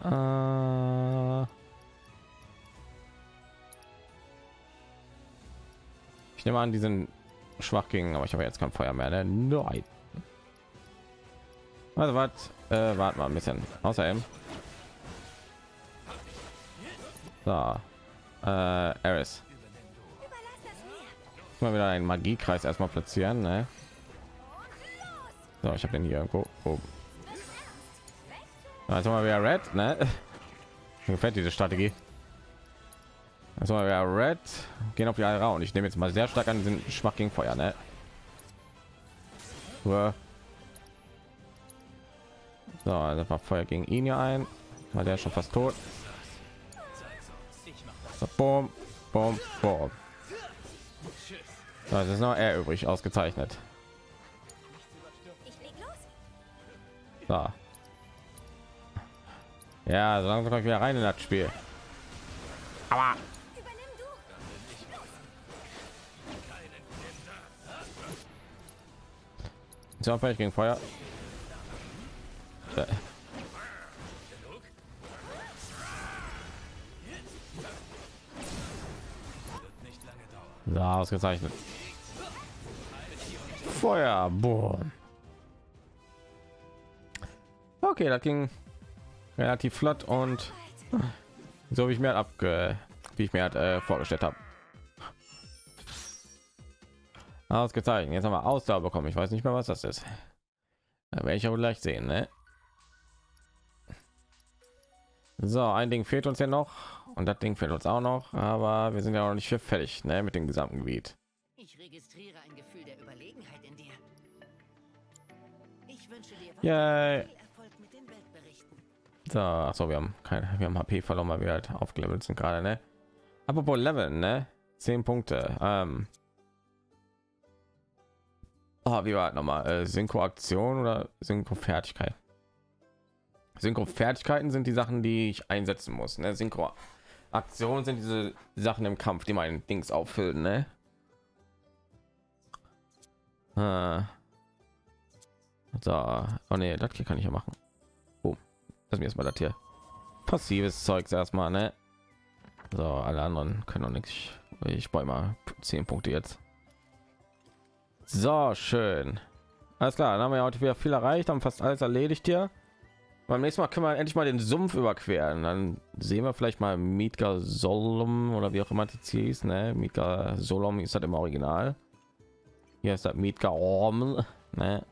Äh, Ich nehme an, die sind schwach gegen, aber ich habe jetzt kein Feuer mehr. Ne? Nein. Also was? Äh, warte mal ein bisschen. Außerdem. So. Äh, Eris. Mal wieder einen Magiekreis erstmal platzieren. Ne? So, ich habe den hier irgendwo oben. Also mal wieder Red, ne? Mir gefällt diese Strategie. Also mal wieder Red gehen auf die alle raus. Ich nehme jetzt mal sehr stark an diesen schwach gegen Feuer, ne? So, also war Feuer gegen ihn ja ein, weil der schon fast tot. So, boom. Bom, bom. Das ist noch er übrig, ausgezeichnet. So. Ja, so langsam komme ich wieder rein in das Spiel. Aber ist ja gegen Feuer. So, ausgezeichnet. Feuer, boom. Okay, das ging relativ flott und so wie ich mir abge wie ich mir halt, äh, vorgestellt habe. Ausgezeichnet. Jetzt haben wir Ausdauer bekommen. Ich weiß nicht mehr, was das ist. Da werde ich aber gleich sehen, ne? So, ein Ding fehlt uns ja noch und das Ding fehlt uns auch noch, aber wir sind ja noch nicht fertig, ne, mit dem gesamten Gebiet.
Ich registriere ein Gefühl der Überlegenheit in dir. Ich wünsche dir
Yay.
viel Erfolg mit den Weltberichten.
So, achso, wir haben keine, wir haben HP verloren, weil wir halt aufgelevelt sind gerade, ne? Apropos Level, ne? Zehn Punkte. Ähm. Oh, wie war noch mal äh, Synchro-Aktion oder Synchro-Fertigkeit? Synchro-Fertigkeiten sind die Sachen, die ich einsetzen muss. Ne? Synchro-Aktion sind diese Sachen im Kampf, die mein Dings auffüllen, ne? Ah. So, oh ne, das hier kann ich ja machen. Oh, das mir erstmal das hier. Passives Zeugs erstmal, ne? So, alle anderen können noch nichts. Ich brauche mal 10 Punkte jetzt. So, schön. Alles klar, dann haben wir heute wieder viel erreicht, haben fast alles erledigt hier. Beim nächsten Mal können wir endlich mal den Sumpf überqueren. Dann sehen wir vielleicht mal Midgar Solom oder wie auch immer das ist. Ne? Midgar Solom ist das im Original. Hier ist das Midgar Orm. Ne?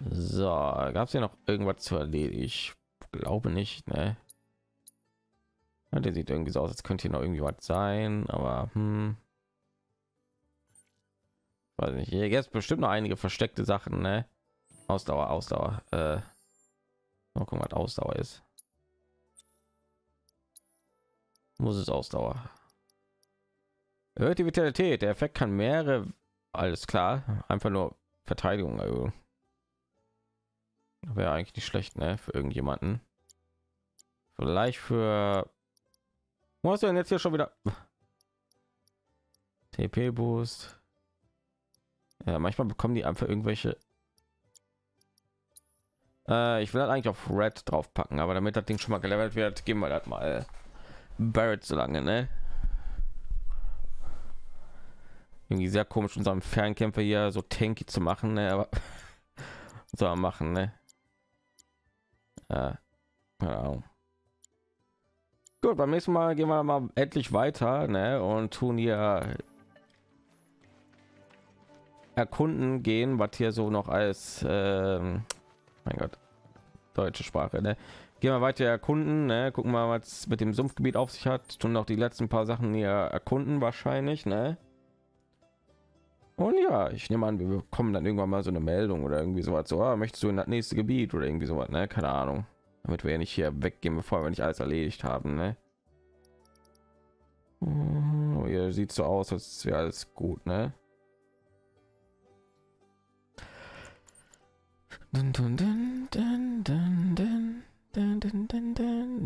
So, gab es hier noch irgendwas zu erledigen? Ich glaube nicht. Ne? Ja, der sieht irgendwie so aus, als könnte hier noch irgendwie was sein, aber hm. weiß nicht. Hier jetzt bestimmt noch einige versteckte Sachen, ne? Ausdauer, Ausdauer. Äh, mal gucken, was Ausdauer ist. Muss es Ausdauer. Erhöht die Vitalität. Der Effekt kann mehrere. Alles klar. Einfach nur Verteidigung erhöhen. Wäre eigentlich nicht schlecht, ne? Für irgendjemanden. Vielleicht für. Wo hast du denn jetzt hier schon wieder? TP Boost. Ja, manchmal bekommen die einfach irgendwelche äh, ich will halt eigentlich auf Red drauf packen, aber damit das Ding schon mal gelevelt wird, geben wir das mal Barrett so lange, ne? Irgendwie sehr komisch, unseren Fernkämpfer hier so tanky zu machen, ne? Aber so machen, ne? Keine Ahnung. Gut, beim nächsten Mal gehen wir mal endlich weiter, ne? Und tun hier erkunden gehen, was hier so noch als ähm, mein Gott, deutsche Sprache. Ne? Gehen wir weiter erkunden, ne? gucken wir, was mit dem Sumpfgebiet auf sich hat. Tun noch die letzten paar Sachen hier erkunden wahrscheinlich, ne? Und ja, ich nehme an, wir bekommen dann irgendwann mal so eine Meldung oder irgendwie sowas. So, ah, möchtest du in das nächste Gebiet oder irgendwie sowas, ne? Keine Ahnung. Damit wir ja nicht hier weggehen, bevor wir nicht alles erledigt haben, ne? Oh, hier sieht so aus, als wäre alles gut, ne?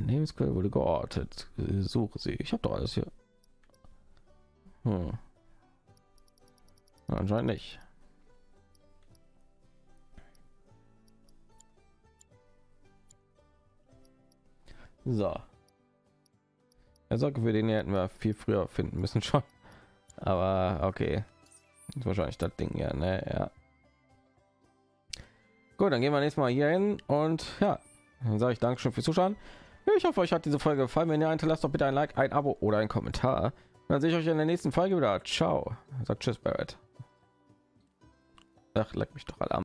Lebensquelle wurde geortet. Suche sie. Ich habe doch alles hier. Hm. Anscheinend nicht. So. Er sagt, für den hätten wir viel früher finden müssen schon. Aber okay. ist wahrscheinlich das Ding ja, ne? Ja. Gut, dann gehen wir nächstes Mal hier hin und ja, dann sage ich Dankeschön fürs Zuschauen. Ich hoffe, euch hat diese Folge gefallen. Wenn ihr hinterlasst doch bitte ein Like, ein Abo oder ein Kommentar. Dann sehe ich euch in der nächsten Folge wieder. Ciao. Sagt Tschüss, Barrett. Ach, leck mich doch alle am.